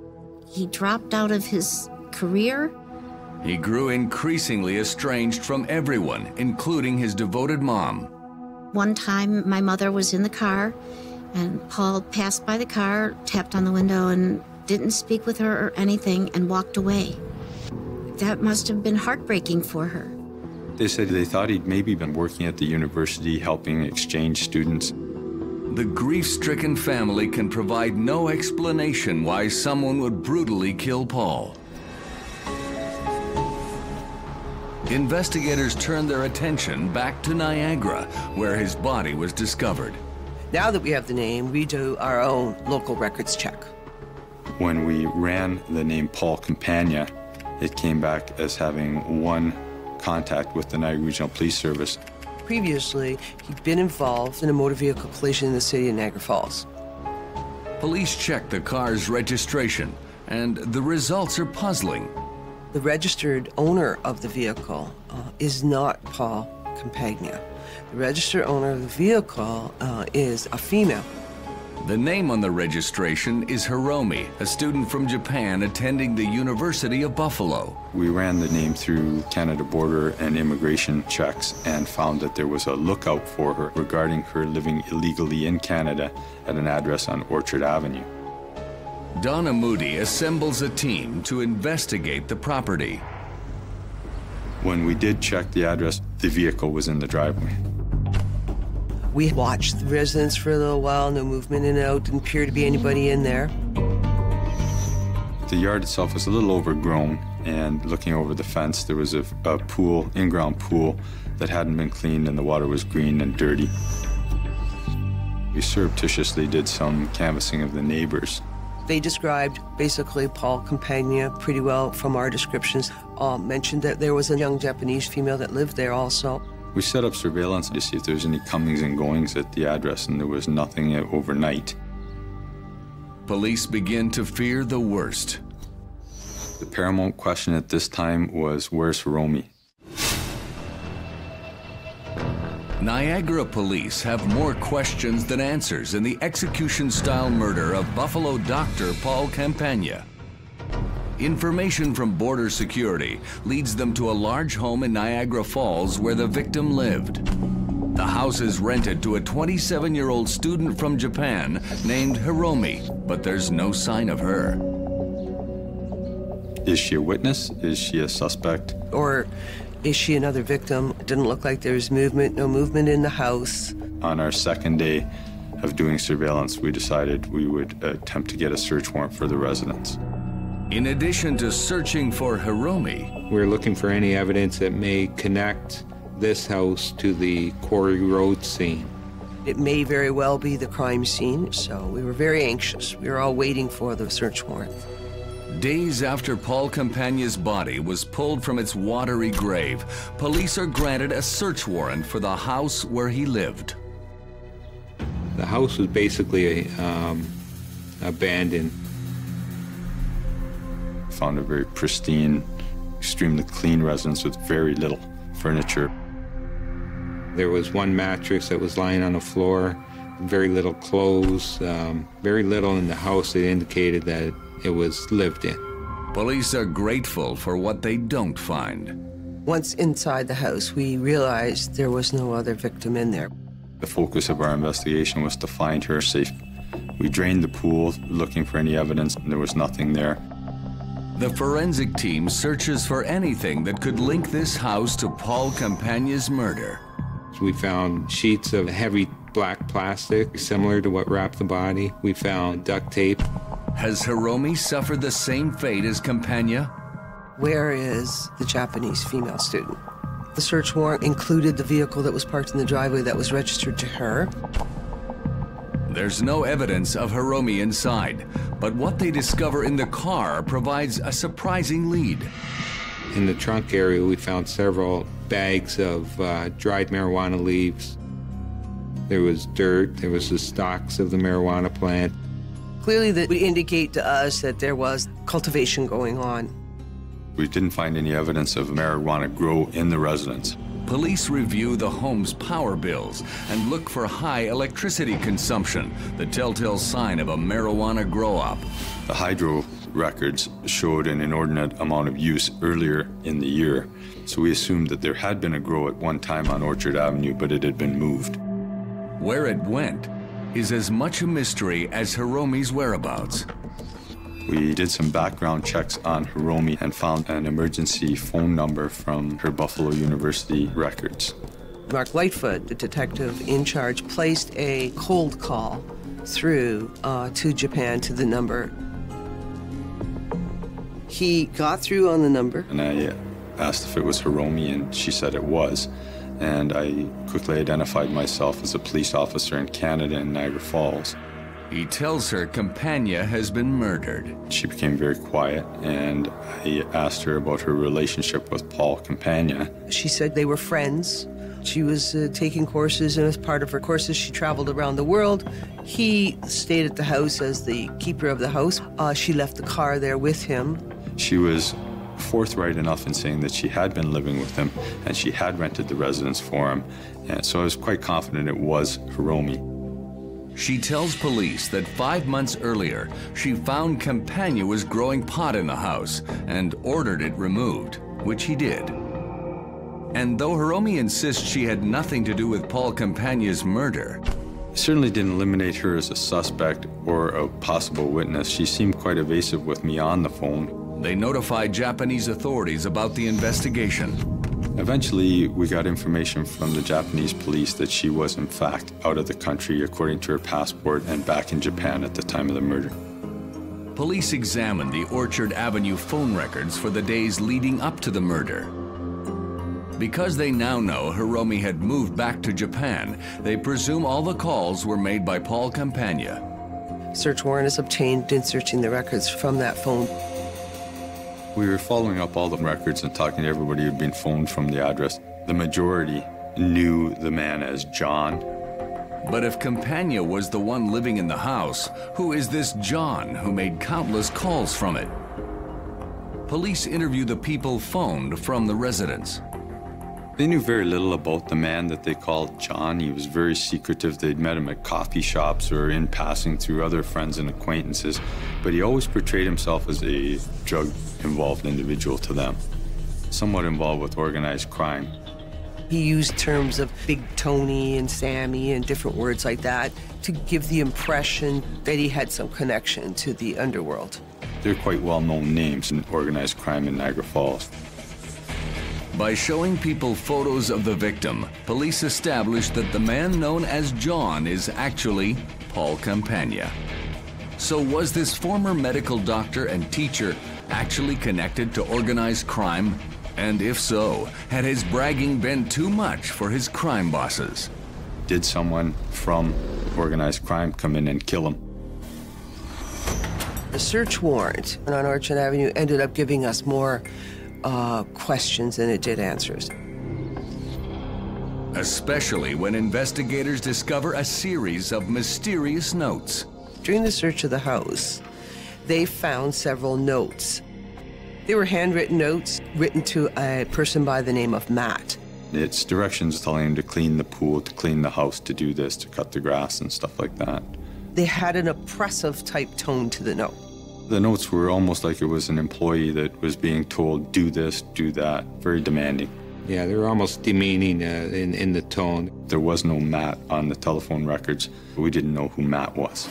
He dropped out of his career. He grew increasingly estranged from everyone, including his devoted mom. One time, my mother was in the car, and Paul passed by the car, tapped on the window, and didn't speak with her or anything, and walked away. That must have been heartbreaking for her. They said they thought he'd maybe been working at the university helping exchange students. The grief stricken family can provide no explanation why someone would brutally kill Paul. Investigators turned their attention back to Niagara, where his body was discovered. Now that we have the name, we do our own local records check. When we ran the name Paul Campagna, it came back as having one contact with the Niagara Regional Police Service. Previously, he'd been involved in a motor vehicle collision in the city of Niagara Falls. Police checked the car's registration, and the results are puzzling. The registered owner of the vehicle uh, is not Paul Campagna. The registered owner of the vehicle uh, is a female. The name on the registration is Hiromi, a student from Japan attending the University of Buffalo. We ran the name through Canada Border and Immigration checks and found that there was a lookout for her regarding her living illegally in Canada at an address on Orchard Avenue. Donna Moody assembles a team to investigate the property. When we did check the address, the vehicle was in the driveway. We watched the residence for a little while, no movement in and out, didn't appear to be anybody in there. The yard itself was a little overgrown, and looking over the fence, there was a, a pool, in ground pool, that hadn't been cleaned, and the water was green and dirty. We surreptitiously did some canvassing of the neighbors. They described basically Paul Campagna pretty well from our descriptions. Mentioned that there was a young Japanese female that lived there also. We set up surveillance to see if there was any comings and goings at the address, and there was nothing overnight. Police begin to fear the worst. The paramount question at this time was, where's Romy? Niagara police have more questions than answers in the execution-style murder of Buffalo doctor Paul Campagna. Information from border security leads them to a large home in Niagara Falls where the victim lived. The house is rented to a 27-year-old student from Japan named Hiromi, but there's no sign of her. Is she a witness? Is she a suspect? Or is she another victim? It didn't look like there was movement, no movement in the house. On our second day of doing surveillance, we decided we would attempt to get a search warrant for the residence. In addition to searching for Hiromi, we're looking for any evidence that may connect this house to the Quarry Road scene. It may very well be the crime scene, so we were very anxious. We were all waiting for the search warrant. Days after Paul Campagna's body was pulled from its watery grave, police are granted a search warrant for the house where he lived. The house was basically um, abandoned. Found a very pristine, extremely clean residence with very little furniture. There was one mattress that was lying on the floor, very little clothes, um, very little in the house that indicated that it was lived in. Police are grateful for what they don't find. Once inside the house, we realized there was no other victim in there. The focus of our investigation was to find her safe. We drained the pool looking for any evidence, and there was nothing there. The forensic team searches for anything that could link this house to Paul Campagna's murder. We found sheets of heavy black plastic similar to what wrapped the body. We found duct tape. Has Hiromi suffered the same fate as Campagna? Where is the Japanese female student? The search warrant included the vehicle that was parked in the driveway that was registered to her. There's no evidence of Hiromi inside, but what they discover in the car provides a surprising lead. In the trunk area, we found several bags of uh, dried marijuana leaves. There was dirt, there was the stalks of the marijuana plant. Clearly, that would indicate to us that there was cultivation going on. We didn't find any evidence of marijuana grow in the residence. Police review the home's power bills and look for high electricity consumption, the telltale sign of a marijuana grow-op. The hydro records showed an inordinate amount of use earlier in the year, so we assumed that there had been a grow at one time on Orchard Avenue, but it had been moved. Where it went is as much a mystery as Hiromi's whereabouts. We did some background checks on Hiromi and found an emergency phone number from her Buffalo University records. Mark Lightfoot, the detective in charge, placed a cold call through uh, to Japan to the number. He got through on the number. And I asked if it was Hiromi, and she said it was and I quickly identified myself as a police officer in Canada in Niagara Falls. He tells her Campagna has been murdered. She became very quiet, and I asked her about her relationship with Paul Campagna. She said they were friends. She was uh, taking courses, and as part of her courses, she traveled around the world. He stayed at the house as the keeper of the house. Uh, she left the car there with him. She was forthright enough in saying that she had been living with him and she had rented the residence for him. And so I was quite confident it was Hiromi. She tells police that five months earlier, she found Campagna was growing pot in the house and ordered it removed, which he did. And though Hiromi insists she had nothing to do with Paul Campagna's murder, certainly didn't eliminate her as a suspect or a possible witness. She seemed quite evasive with me on the phone. They notified Japanese authorities about the investigation. Eventually, we got information from the Japanese police that she was, in fact, out of the country according to her passport and back in Japan at the time of the murder. Police examined the Orchard Avenue phone records for the days leading up to the murder. Because they now know Hiromi had moved back to Japan, they presume all the calls were made by Paul Campagna. Search warrant is obtained in searching the records from that phone. We were following up all the records and talking to everybody who'd been phoned from the address. The majority knew the man as John. But if Campagna was the one living in the house, who is this John who made countless calls from it? Police interview the people phoned from the residence. They knew very little about the man that they called John. He was very secretive. They'd met him at coffee shops or in passing through other friends and acquaintances, but he always portrayed himself as a drug involved individual to them, somewhat involved with organized crime. He used terms of Big Tony and Sammy and different words like that to give the impression that he had some connection to the underworld. They're quite well known names in organized crime in Niagara Falls. By showing people photos of the victim, police established that the man known as John is actually Paul Campagna. So was this former medical doctor and teacher actually connected to organized crime? And if so, had his bragging been too much for his crime bosses? Did someone from organized crime come in and kill him? The search warrant on Orchard Avenue ended up giving us more uh, questions than it did answers. Especially when investigators discover a series of mysterious notes. During the search of the house, they found several notes. They were handwritten notes written to a person by the name of Matt. It's directions telling him to clean the pool, to clean the house, to do this, to cut the grass and stuff like that. They had an oppressive type tone to the note. The notes were almost like it was an employee that was being told, do this, do that, very demanding. Yeah, they were almost demeaning uh, in, in the tone. There was no Matt on the telephone records. We didn't know who Matt was.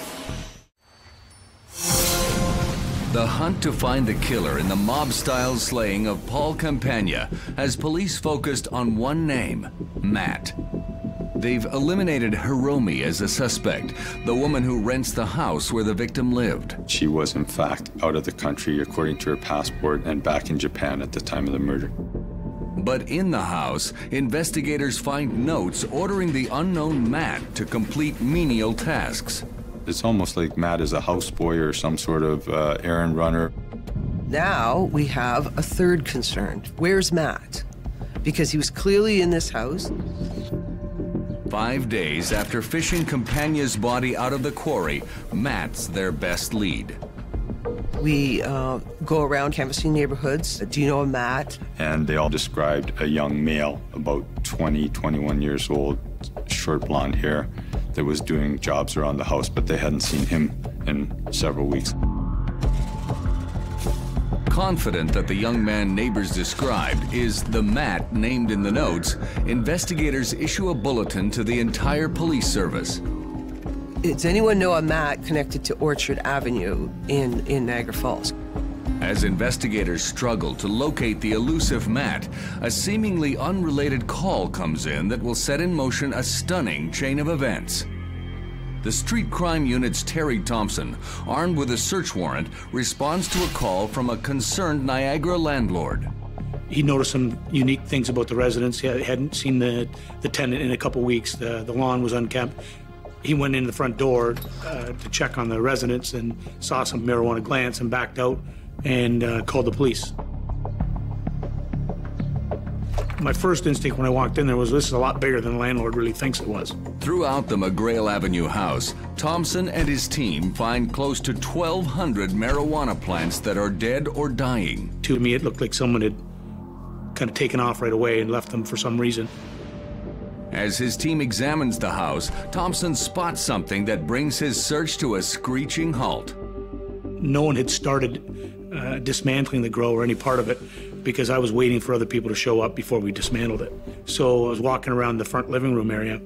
The hunt to find the killer in the mob style slaying of Paul Campagna has police focused on one name Matt. They've eliminated Hiromi as a suspect, the woman who rents the house where the victim lived. She was, in fact, out of the country according to her passport and back in Japan at the time of the murder. But in the house, investigators find notes ordering the unknown Matt to complete menial tasks. It's almost like Matt is a houseboy or some sort of uh, errand runner. Now we have a third concern. Where's Matt? Because he was clearly in this house. Five days after fishing Campagna's body out of the quarry, Matt's their best lead. We uh, go around canvassing neighborhoods. Do you know a Matt? And they all described a young male, about 20, 21 years old, short blonde hair, that was doing jobs around the house, but they hadn't seen him in several weeks. Confident that the young man neighbors described is the Matt named in the notes, investigators issue a bulletin to the entire police service. Does anyone know a Matt connected to Orchard Avenue in, in Niagara Falls? As investigators struggle to locate the elusive Matt, a seemingly unrelated call comes in that will set in motion a stunning chain of events. The Street Crime Unit's Terry Thompson, armed with a search warrant, responds to a call from a concerned Niagara landlord. He noticed some unique things about the residence. He hadn't seen the, the tenant in a couple weeks. The, the lawn was unkempt. He went in the front door uh, to check on the residence and saw some marijuana plants and backed out and uh, called the police. My first instinct when I walked in there was this is a lot bigger than the landlord really thinks it was. Throughout the McGrail Avenue house, Thompson and his team find close to 1,200 marijuana plants that are dead or dying. To me, it looked like someone had kind of taken off right away and left them for some reason. As his team examines the house, Thompson spots something that brings his search to a screeching halt. No one had started uh, dismantling the grow or any part of it because I was waiting for other people to show up before we dismantled it. So I was walking around the front living room area,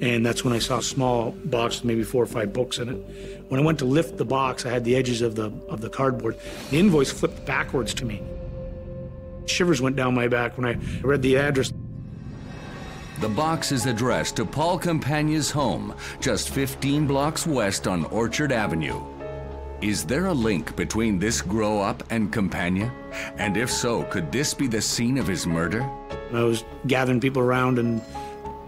and that's when I saw a small box with maybe four or five books in it. When I went to lift the box, I had the edges of the of the cardboard. The invoice flipped backwards to me. Shivers went down my back when I read the address. The box is addressed to Paul Campagna's home, just 15 blocks west on Orchard Avenue. Is there a link between this grow op and Campagna? And if so, could this be the scene of his murder? I was gathering people around and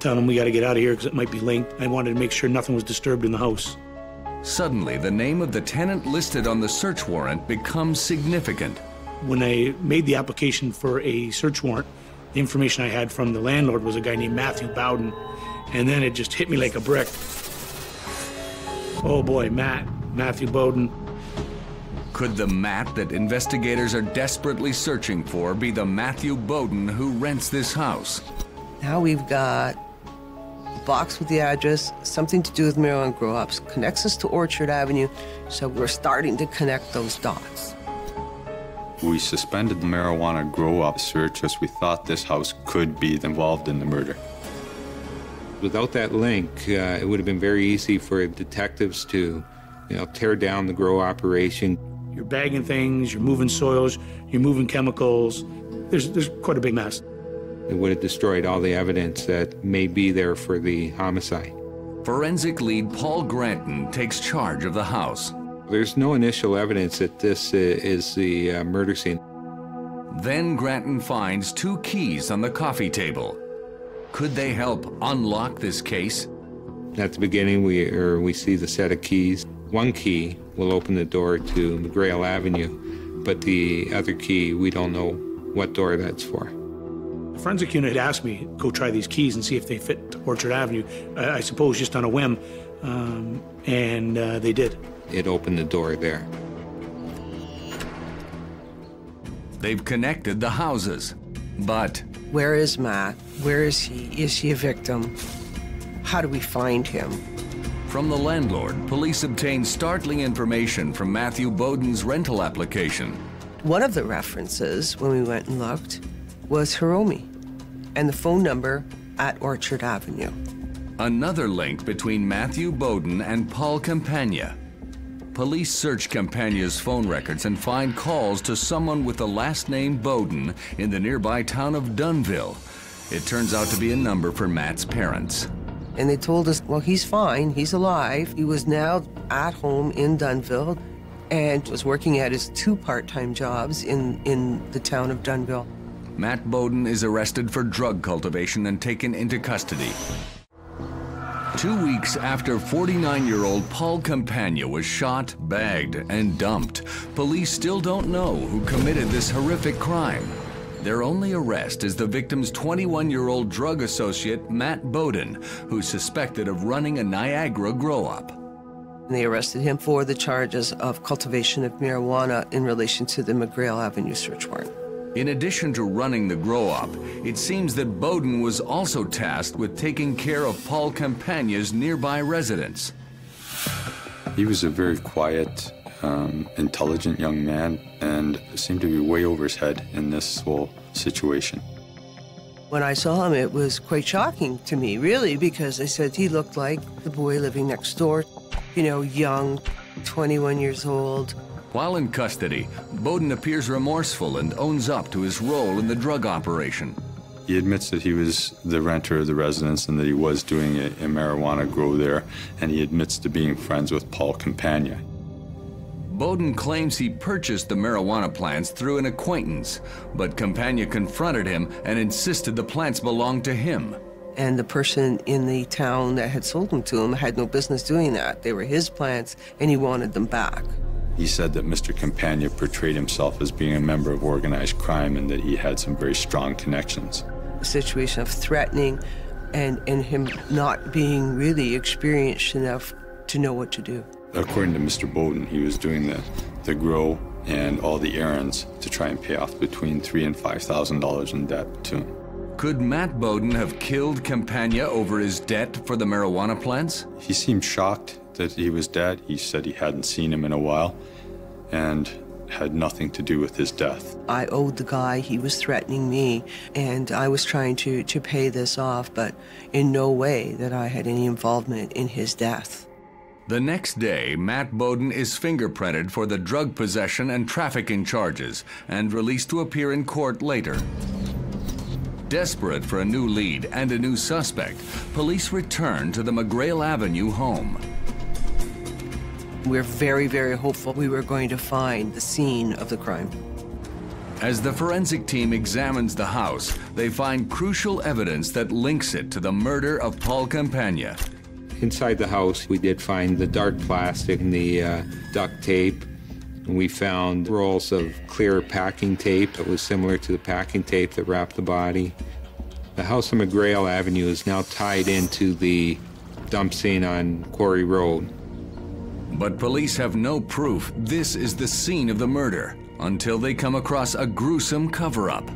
telling them we got to get out of here because it might be linked. I wanted to make sure nothing was disturbed in the house. Suddenly, the name of the tenant listed on the search warrant becomes significant. When I made the application for a search warrant, the information I had from the landlord was a guy named Matthew Bowden. And then it just hit me like a brick. Oh boy, Matt, Matthew Bowden. Could the Matt that investigators are desperately searching for be the Matthew Bowden who rents this house? Now we've got a box with the address, something to do with marijuana grow ops, connects us to Orchard Avenue, so we're starting to connect those dots. We suspended the marijuana grow op search as we thought this house could be involved in the murder. Without that link, uh, it would have been very easy for detectives to, you know, tear down the grow operation. You're bagging things, you're moving soils, you're moving chemicals. There's, there's quite a big mess. It would have destroyed all the evidence that may be there for the homicide. Forensic lead Paul Granton takes charge of the house. There's no initial evidence that this is the uh, murder scene. Then Granton finds two keys on the coffee table. Could they help unlock this case? At the beginning, we, or we see the set of keys. One key will open the door to McGrail Avenue, but the other key, we don't know what door that's for. The forensic unit had asked me go try these keys and see if they fit Orchard Avenue. Uh, I suppose just on a whim, um, and uh, they did. It opened the door there. They've connected the houses, but Where is Matt? Where is he? Is he a victim? How do we find him? From the landlord, police obtained startling information from Matthew Bowden's rental application. One of the references when we went and looked was Hiromi and the phone number at Orchard Avenue. Another link between Matthew Bowden and Paul Campagna. Police search Campagna's phone records and find calls to someone with the last name Bowden in the nearby town of Dunnville. It turns out to be a number for Matt's parents. And they told us, well, he's fine, he's alive. He was now at home in Dunnville and was working at his two part time jobs in, in the town of Dunnville. Matt Bowden is arrested for drug cultivation and taken into custody. Two weeks after 49 year old Paul Campagna was shot, bagged, and dumped, police still don't know who committed this horrific crime. Their only arrest is the victim's 21 year old drug associate, Matt Bowden, who's suspected of running a Niagara grow op. They arrested him for the charges of cultivation of marijuana in relation to the McGrail Avenue search warrant. In addition to running the grow op, it seems that Bowden was also tasked with taking care of Paul Campagna's nearby residence. He was a very quiet, um, intelligent young man and seemed to be way over his head in this whole situation. When I saw him, it was quite shocking to me, really, because I said he looked like the boy living next door. You know, young, 21 years old. While in custody, Bowden appears remorseful and owns up to his role in the drug operation. He admits that he was the renter of the residence and that he was doing a, a marijuana grow there, and he admits to being friends with Paul Campagna. Bowden claims he purchased the marijuana plants through an acquaintance, but Campagna confronted him and insisted the plants belonged to him. And the person in the town that had sold them to him had no business doing that. They were his plants, and he wanted them back. He said that Mr. Campagna portrayed himself as being a member of organized crime and that he had some very strong connections. A situation of threatening and, and him not being really experienced enough to know what to do. According to Mr. Bowden, he was doing the, the grow and all the errands to try and pay off between three and five thousand dollars in debt to him. Could Matt Bowden have killed Campagna over his debt for the marijuana plants? He seemed shocked that he was dead. He said he hadn't seen him in a while and had nothing to do with his death. I owed the guy, he was threatening me, and I was trying to, to pay this off, but in no way that I had any involvement in his death. The next day, Matt Bowden is fingerprinted for the drug possession and trafficking charges and released to appear in court later. Desperate for a new lead and a new suspect, police return to the McGrail Avenue home. We're very, very hopeful we were going to find the scene of the crime. As the forensic team examines the house, they find crucial evidence that links it to the murder of Paul Campagna. Inside the house, we did find the dark plastic and the uh, duct tape. And We found rolls of clear packing tape that was similar to the packing tape that wrapped the body. The house on McGrail Avenue is now tied into the dump scene on Quarry Road. But police have no proof this is the scene of the murder until they come across a gruesome cover up.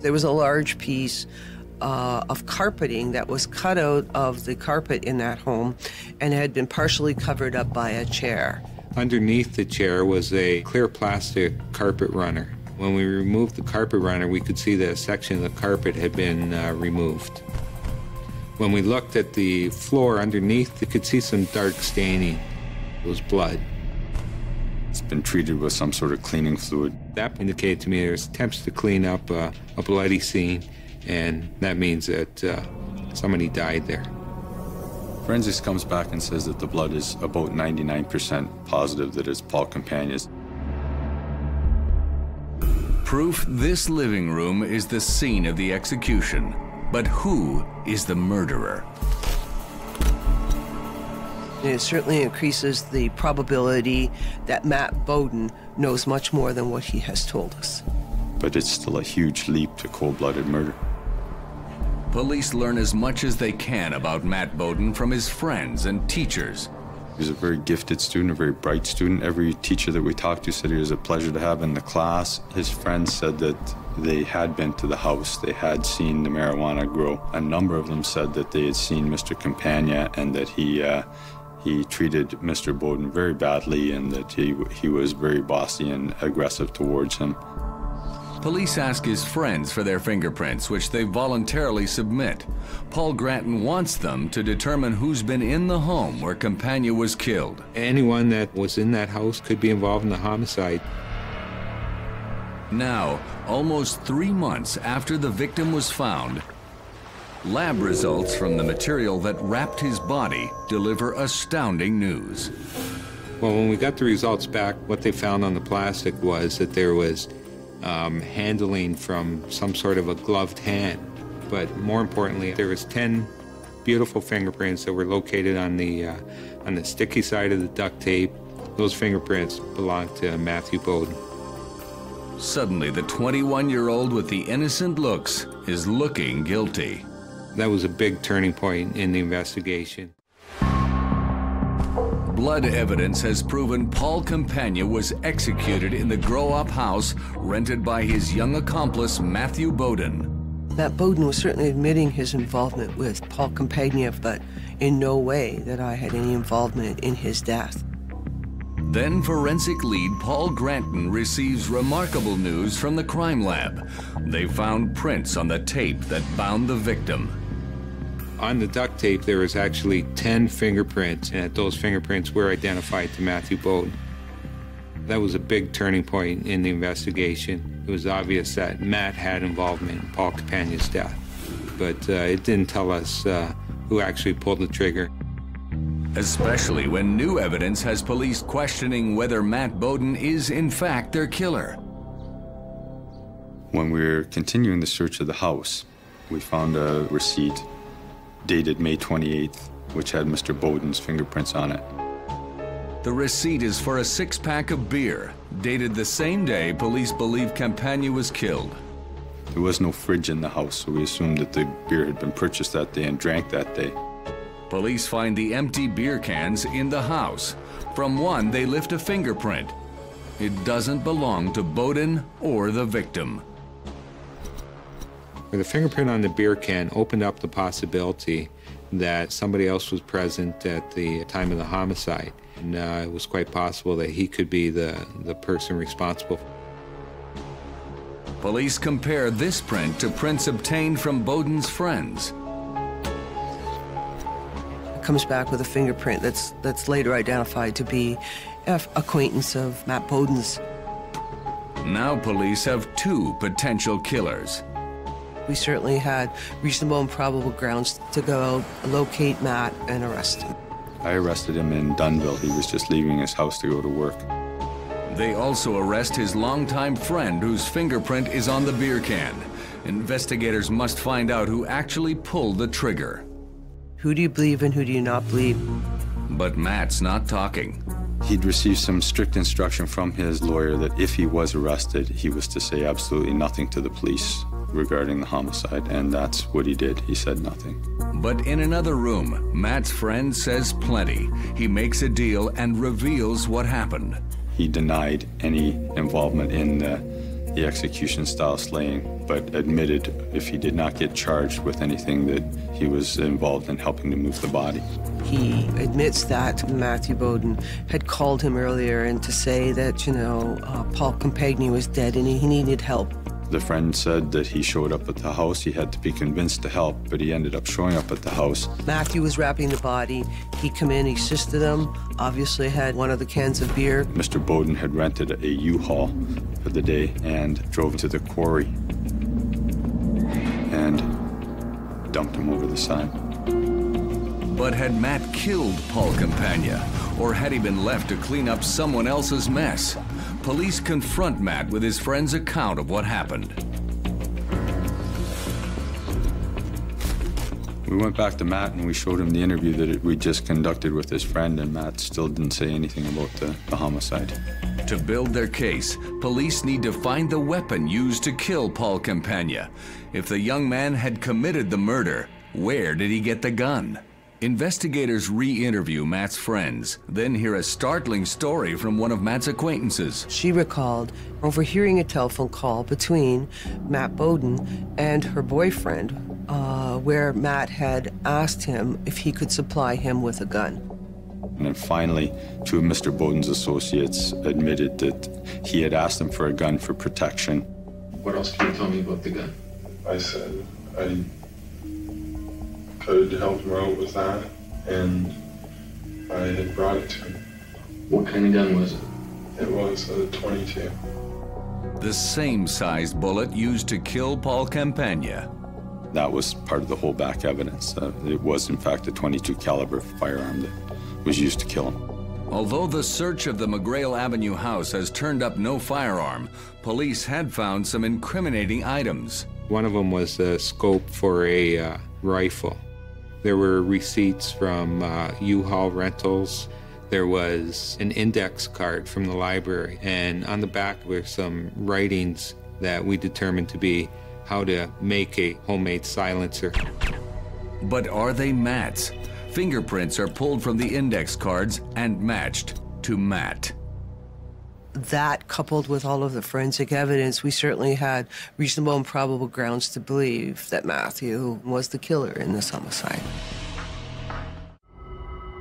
There was a large piece uh, of carpeting that was cut out of the carpet in that home and had been partially covered up by a chair. Underneath the chair was a clear plastic carpet runner. When we removed the carpet runner, we could see that a section of the carpet had been uh, removed. When we looked at the floor underneath, you could see some dark staining. It was blood. It's been treated with some sort of cleaning fluid. That indicated to me there's attempts to clean up uh, a bloody scene and that means that uh, somebody died there. Forensics comes back and says that the blood is about 99% positive that it's Paul Campagna's. Proof this living room is the scene of the execution. But who is the murderer? It certainly increases the probability that Matt Bowden knows much more than what he has told us. But it's still a huge leap to cold blooded murder. Police learn as much as they can about Matt Bowden from his friends and teachers. He's a very gifted student, a very bright student. Every teacher that we talked to said he was a pleasure to have in the class. His friends said that they had been to the house, they had seen the marijuana grow. A number of them said that they had seen Mr. Campagna and that he uh, he treated Mr. Bowden very badly and that he he was very bossy and aggressive towards him. Police ask his friends for their fingerprints, which they voluntarily submit. Paul Granton wants them to determine who's been in the home where Campagna was killed. Anyone that was in that house could be involved in the homicide. Now, almost three months after the victim was found, lab results from the material that wrapped his body deliver astounding news. Well, when we got the results back, what they found on the plastic was that there was um, handling from some sort of a gloved hand. But more importantly, there was 10 beautiful fingerprints that were located on the, uh, on the sticky side of the duct tape. Those fingerprints belonged to Matthew Bowden. Suddenly, the 21-year-old with the innocent looks is looking guilty. That was a big turning point in the investigation. Blood evidence has proven Paul Campagna was executed in the Grow Op house rented by his young accomplice, Matthew Bowden. That Bowden was certainly admitting his involvement with Paul Campagna, but in no way that I had any involvement in his death. Then forensic lead Paul Granton receives remarkable news from the crime lab. They found prints on the tape that bound the victim. On the duct tape, there was actually 10 fingerprints, and those fingerprints were identified to Matthew Bowden. That was a big turning point in the investigation. It was obvious that Matt had involvement in Paul Campagna's death, but uh, it didn't tell us uh, who actually pulled the trigger. Especially when new evidence has police questioning whether Matt Bowden is in fact their killer. When we were continuing the search of the house, we found a receipt dated May 28th, which had Mr. Bowden's fingerprints on it. The receipt is for a six-pack of beer, dated the same day police believe Campagna was killed. There was no fridge in the house, so we assumed that the beer had been purchased that day and drank that day. Police find the empty beer cans in the house. From one, they lift a fingerprint. It doesn't belong to Bowden or the victim. The fingerprint on the beer can opened up the possibility that somebody else was present at the time of the homicide. And uh, it was quite possible that he could be the, the person responsible. Police compare this print to prints obtained from Bowden's friends. It comes back with a fingerprint that's, that's later identified to be an acquaintance of Matt Bowden's. Now police have two potential killers. We certainly had reasonable and probable grounds to go locate Matt and arrest him. I arrested him in Dunnville. He was just leaving his house to go to work. They also arrest his longtime friend whose fingerprint is on the beer can. Investigators must find out who actually pulled the trigger. Who do you believe and who do you not believe? But Matt's not talking. He'd received some strict instruction from his lawyer that if he was arrested, he was to say absolutely nothing to the police regarding the homicide, and that's what he did. He said nothing. But in another room, Matt's friend says plenty. He makes a deal and reveals what happened. He denied any involvement in the, the execution style slaying, but admitted if he did not get charged with anything that he was involved in helping to move the body. He admits that Matthew Bowden had called him earlier and to say that, you know, uh, Paul Campagna was dead and he needed help. The friend said that he showed up at the house. He had to be convinced to help, but he ended up showing up at the house. Matthew was wrapping the body. He come in, he assisted him, obviously had one of the cans of beer. Mr. Bowden had rented a U-Haul for the day and drove to the quarry and dumped him over the side. But had Matt killed Paul Campagna, or had he been left to clean up someone else's mess? Police confront Matt with his friend's account of what happened. We went back to Matt and we showed him the interview that we just conducted with his friend, and Matt still didn't say anything about the, the homicide. To build their case, police need to find the weapon used to kill Paul Campagna. If the young man had committed the murder, where did he get the gun? Investigators re-interview Matt's friends, then hear a startling story from one of Matt's acquaintances. She recalled overhearing a telephone call between Matt Bowden and her boyfriend, uh, where Matt had asked him if he could supply him with a gun. And then finally, two of Mr. Bowden's associates admitted that he had asked him for a gun for protection. What else can you tell me about the gun? I said I could help him out with that, and I had brought it to him. What kind of gun was it? It was a 22. The same sized bullet used to kill Paul Campagna. That was part of the whole back evidence. Uh, it was, in fact, a 22 caliber firearm that was used to kill him. Although the search of the McGrail Avenue house has turned up no firearm, police had found some incriminating items. One of them was a scope for a uh, rifle. There were receipts from uh, U-Haul rentals. There was an index card from the library, and on the back were some writings that we determined to be how to make a homemade silencer. But are they Matt's? Fingerprints are pulled from the index cards and matched to Matt. That, coupled with all of the forensic evidence, we certainly had reasonable and probable grounds to believe that Matthew was the killer in this homicide.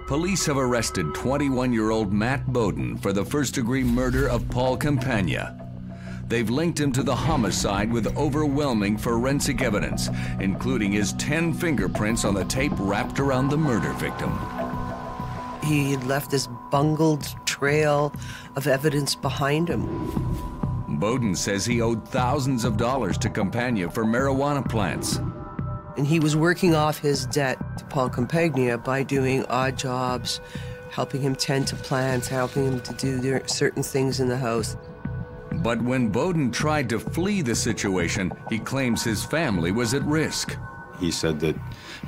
Police have arrested 21 year old Matt Bowden for the first degree murder of Paul Campagna. They've linked him to the homicide with overwhelming forensic evidence, including his 10 fingerprints on the tape wrapped around the murder victim. He had left this bungled trail of evidence behind him. Bowden says he owed thousands of dollars to Campagna for marijuana plants. And he was working off his debt to Paul Campagna by doing odd jobs, helping him tend to plants, helping him to do certain things in the house. But when Bowden tried to flee the situation, he claims his family was at risk. He said that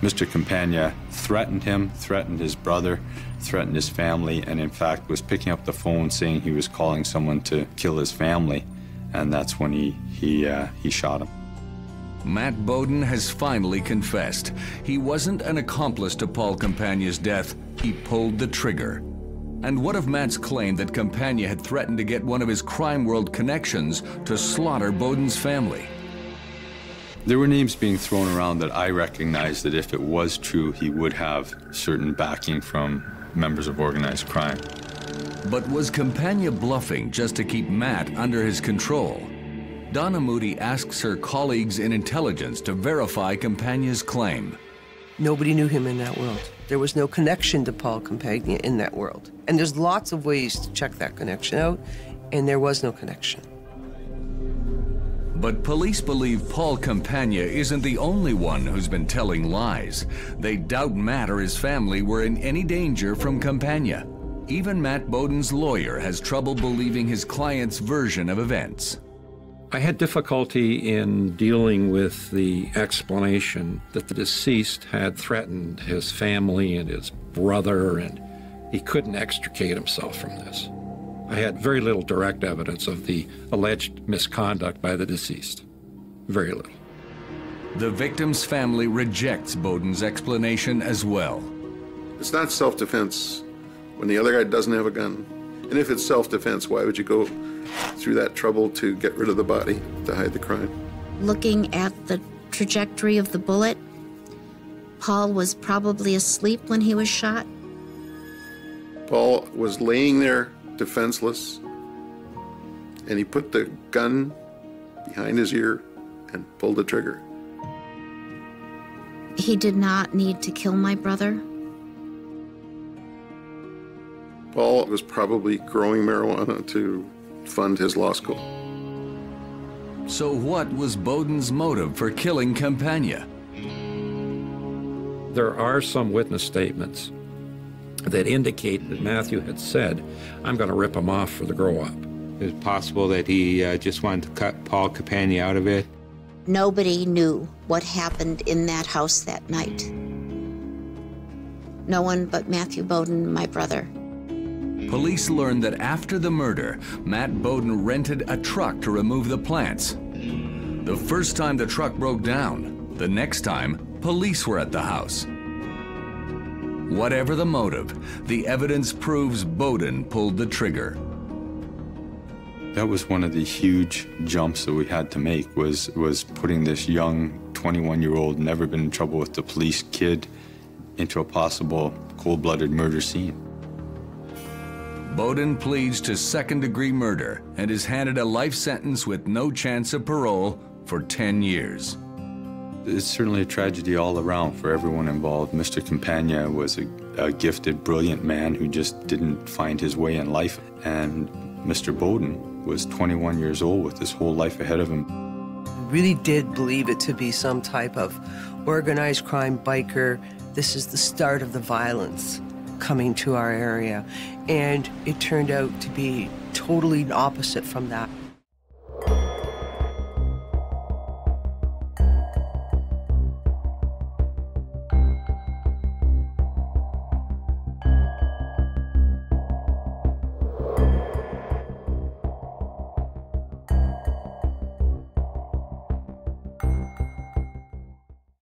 Mr. Campagna threatened him, threatened his brother, threatened his family, and in fact was picking up the phone saying he was calling someone to kill his family. And that's when he, he, uh, he shot him. Matt Bowden has finally confessed. He wasn't an accomplice to Paul Campagna's death, he pulled the trigger. And what of Matt's claim that Campagna had threatened to get one of his crime world connections to slaughter Bowden's family? There were names being thrown around that I recognized that if it was true, he would have certain backing from members of organized crime. But was Campagna bluffing just to keep Matt under his control? Donna Moody asks her colleagues in intelligence to verify Campagna's claim. Nobody knew him in that world. There was no connection to Paul Campagna in that world. And there's lots of ways to check that connection out, and there was no connection. But police believe Paul Campagna isn't the only one who's been telling lies. They doubt Matt or his family were in any danger from Campagna. Even Matt Bowden's lawyer has trouble believing his client's version of events. I had difficulty in dealing with the explanation that the deceased had threatened his family and his brother, and he couldn't extricate himself from this. I had very little direct evidence of the alleged misconduct by the deceased. Very little. The victim's family rejects Bowden's explanation as well. It's not self defense when the other guy doesn't have a gun. And if it's self defense, why would you go through that trouble to get rid of the body to hide the crime? Looking at the trajectory of the bullet, Paul was probably asleep when he was shot. Paul was laying there defenseless, and he put the gun behind his ear and pulled the trigger. He did not need to kill my brother. Paul was probably growing marijuana to fund his law school. So, what was Bowden's motive for killing Campagna? There are some witness statements that indicate that Matthew had said, I'm going to rip him off for the grow op. It was possible that he uh, just wanted to cut Paul Campagna out of it. Nobody knew what happened in that house that night. No one but Matthew Bowden, my brother. Police learned that after the murder, Matt Bowden rented a truck to remove the plants. The first time the truck broke down, the next time, police were at the house. Whatever the motive, the evidence proves Bowden pulled the trigger. That was one of the huge jumps that we had to make was was putting this young 21-year-old never been in trouble with the police kid into a possible cold-blooded murder scene. Bowden pleads to second-degree murder and is handed a life sentence with no chance of parole for 10 years. It's certainly a tragedy all around for everyone involved. Mr. Campagna was a, a, gifted, brilliant man who just didn't find his way in life. And Mr. Bowden was 21 years old with his whole life ahead of him. Really did believe it to be some type of organized crime biker. This is the start of the violence coming to our area. And it turned out to be totally opposite from that.